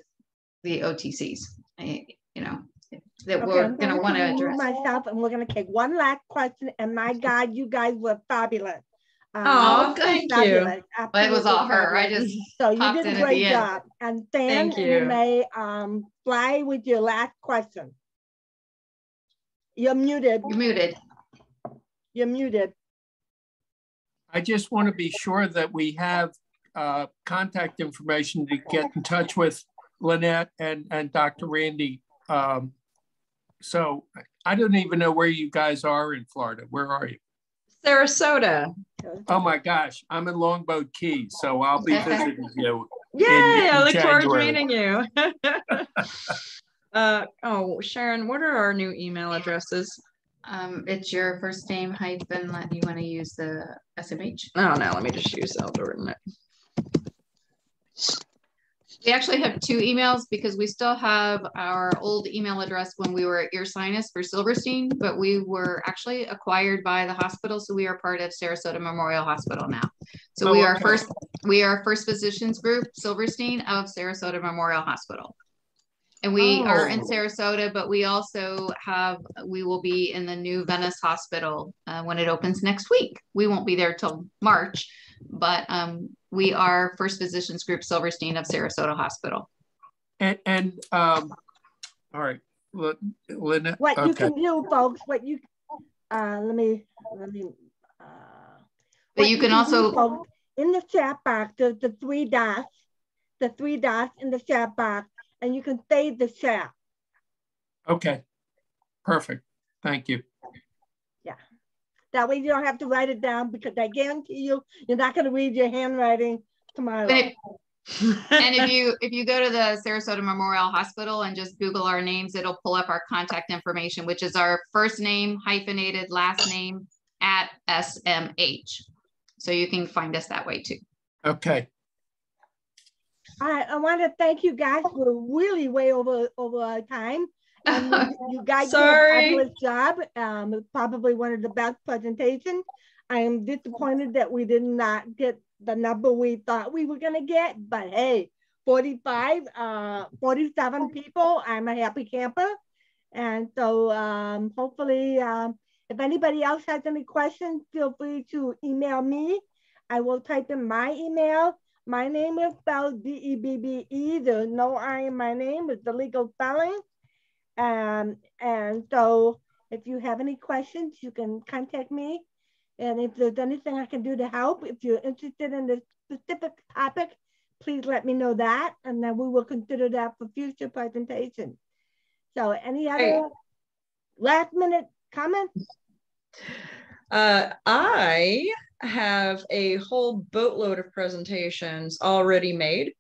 the OTCs. I, you know, that Okay, we're going to want to remove address. Myself, and we're gonna take one last question, and my God, you guys were fabulous. Um, Oh, thank you. fabulous, Well, it was all absolutely her. I just So you did in a at the great end. job. And Dan, Thank you you. may um, fly with your last question. You're muted, you're muted. you're muted. I just want to be sure that we have uh, contact information to get in touch with Lynette and, and Dr. Randy. Um, so I don't even know where you guys are in Florida. Where are you? Sarasota. Oh my gosh, I'm in Longboat Key, so I'll be visiting you. Yay, I in look forward to meeting you. uh, oh, Sharon, what are our new email addresses? Um, it's your first name hyphen. Let you want to use the SMH. Oh, no, let me just use Eldornet. We actually have two emails because we still have our old email address when we were at Ear Sinus for Silverstein, but we were actually acquired by the hospital. So we are part of Sarasota Memorial Hospital now. So we Oh, are okay. first, we are First Physicians Group Silverstein of Sarasota Memorial Hospital. And we are in Oh. Sarasota, but we also have, we will be in the new Venice Hospital uh, when it opens next week. We won't be there till March, but um, we are First Physicians Group Silverstein of Sarasota Hospital. And, and um, all right, Lyn- Lynette, What you can do, folks, what you, uh, let me, let me. uh, But what you can do, also- folks, In the chat box, there's the three dots, the three dots in the chat box, and you can save the chat. Okay, perfect. Thank you. That way you don't have to write it down because I guarantee you, you're not gonna read your handwriting tomorrow. But if- and if you if you go to the Sarasota Memorial Hospital and just Google our names, it'll pull up our contact information, which is our first name hyphenated last name at SMH. So you can find us that way too. Okay, I, I want to thank you guys. We're really way over over our time. You, you guys did a fabulous job. Um, probably one of the best presentations. I am disappointed that we did not get the number we thought we were gonna get, but hey, 45, uh, 47 people. I'm a happy camper. And so um, hopefully, um, if anybody else has any questions, feel free to email me. I will type in my email. My name is spelled D-E-B-B-E. There's no I in my name. It's the legal spelling. Um, and so if you have any questions, you can contact me. And if there's anything I can do to help, if you're interested in this specific topic, please let me know that. And then we will consider that for future presentations. So any other last minute comments? Uh, I have a whole boatload of presentations already made.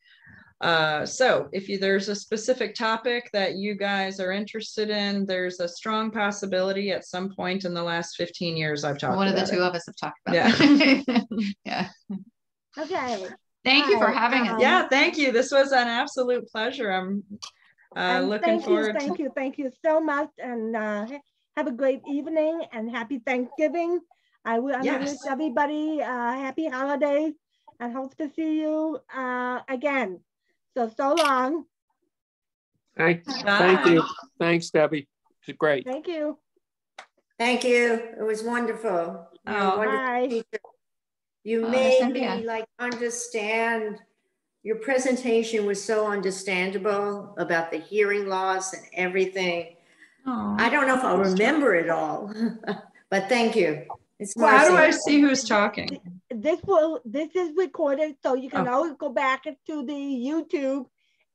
Uh, so if you, there's a specific topic that you guys are interested in, there's a strong possibility at some point in the last 15 years I've talked One of the about two it. of us have talked about that. yeah. Okay. Thank you for having um, us. Yeah, thank you. This was an absolute pleasure. I'm uh, And looking thank forward you, thank to you, thank you so much, and uh, have a great evening and happy Thanksgiving. I will I wish Yes. everybody uh, happy holidays and hope to see you uh, again. So so long. thank, thank you. Thanks, Debbie. It's great. Thank you. Thank you. It was wonderful. You're Oh. wonderful You Oh, made Cynthia. me like understand, your presentation was so understandable about the hearing loss and everything. I don't know if I'll remember it all, but thank you. It's Well, how do I see who's talking? This will this is recorded, so you can Oh. always go back into the YouTube,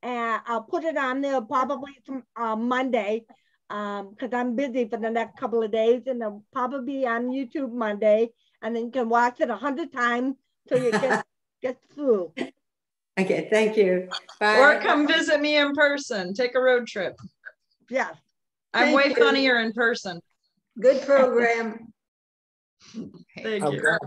and I'll put it on there probably tom- uh, Monday. um, because I'm busy for the next couple of days and it'll probably be on YouTube Monday. And then you can watch it a hundred times till you get, get through. Okay, thank you. Bye. Or come visit me in person. Take a road trip. Yes. I'm Thank way you. funnier in person. Good program. Thank you. Okay.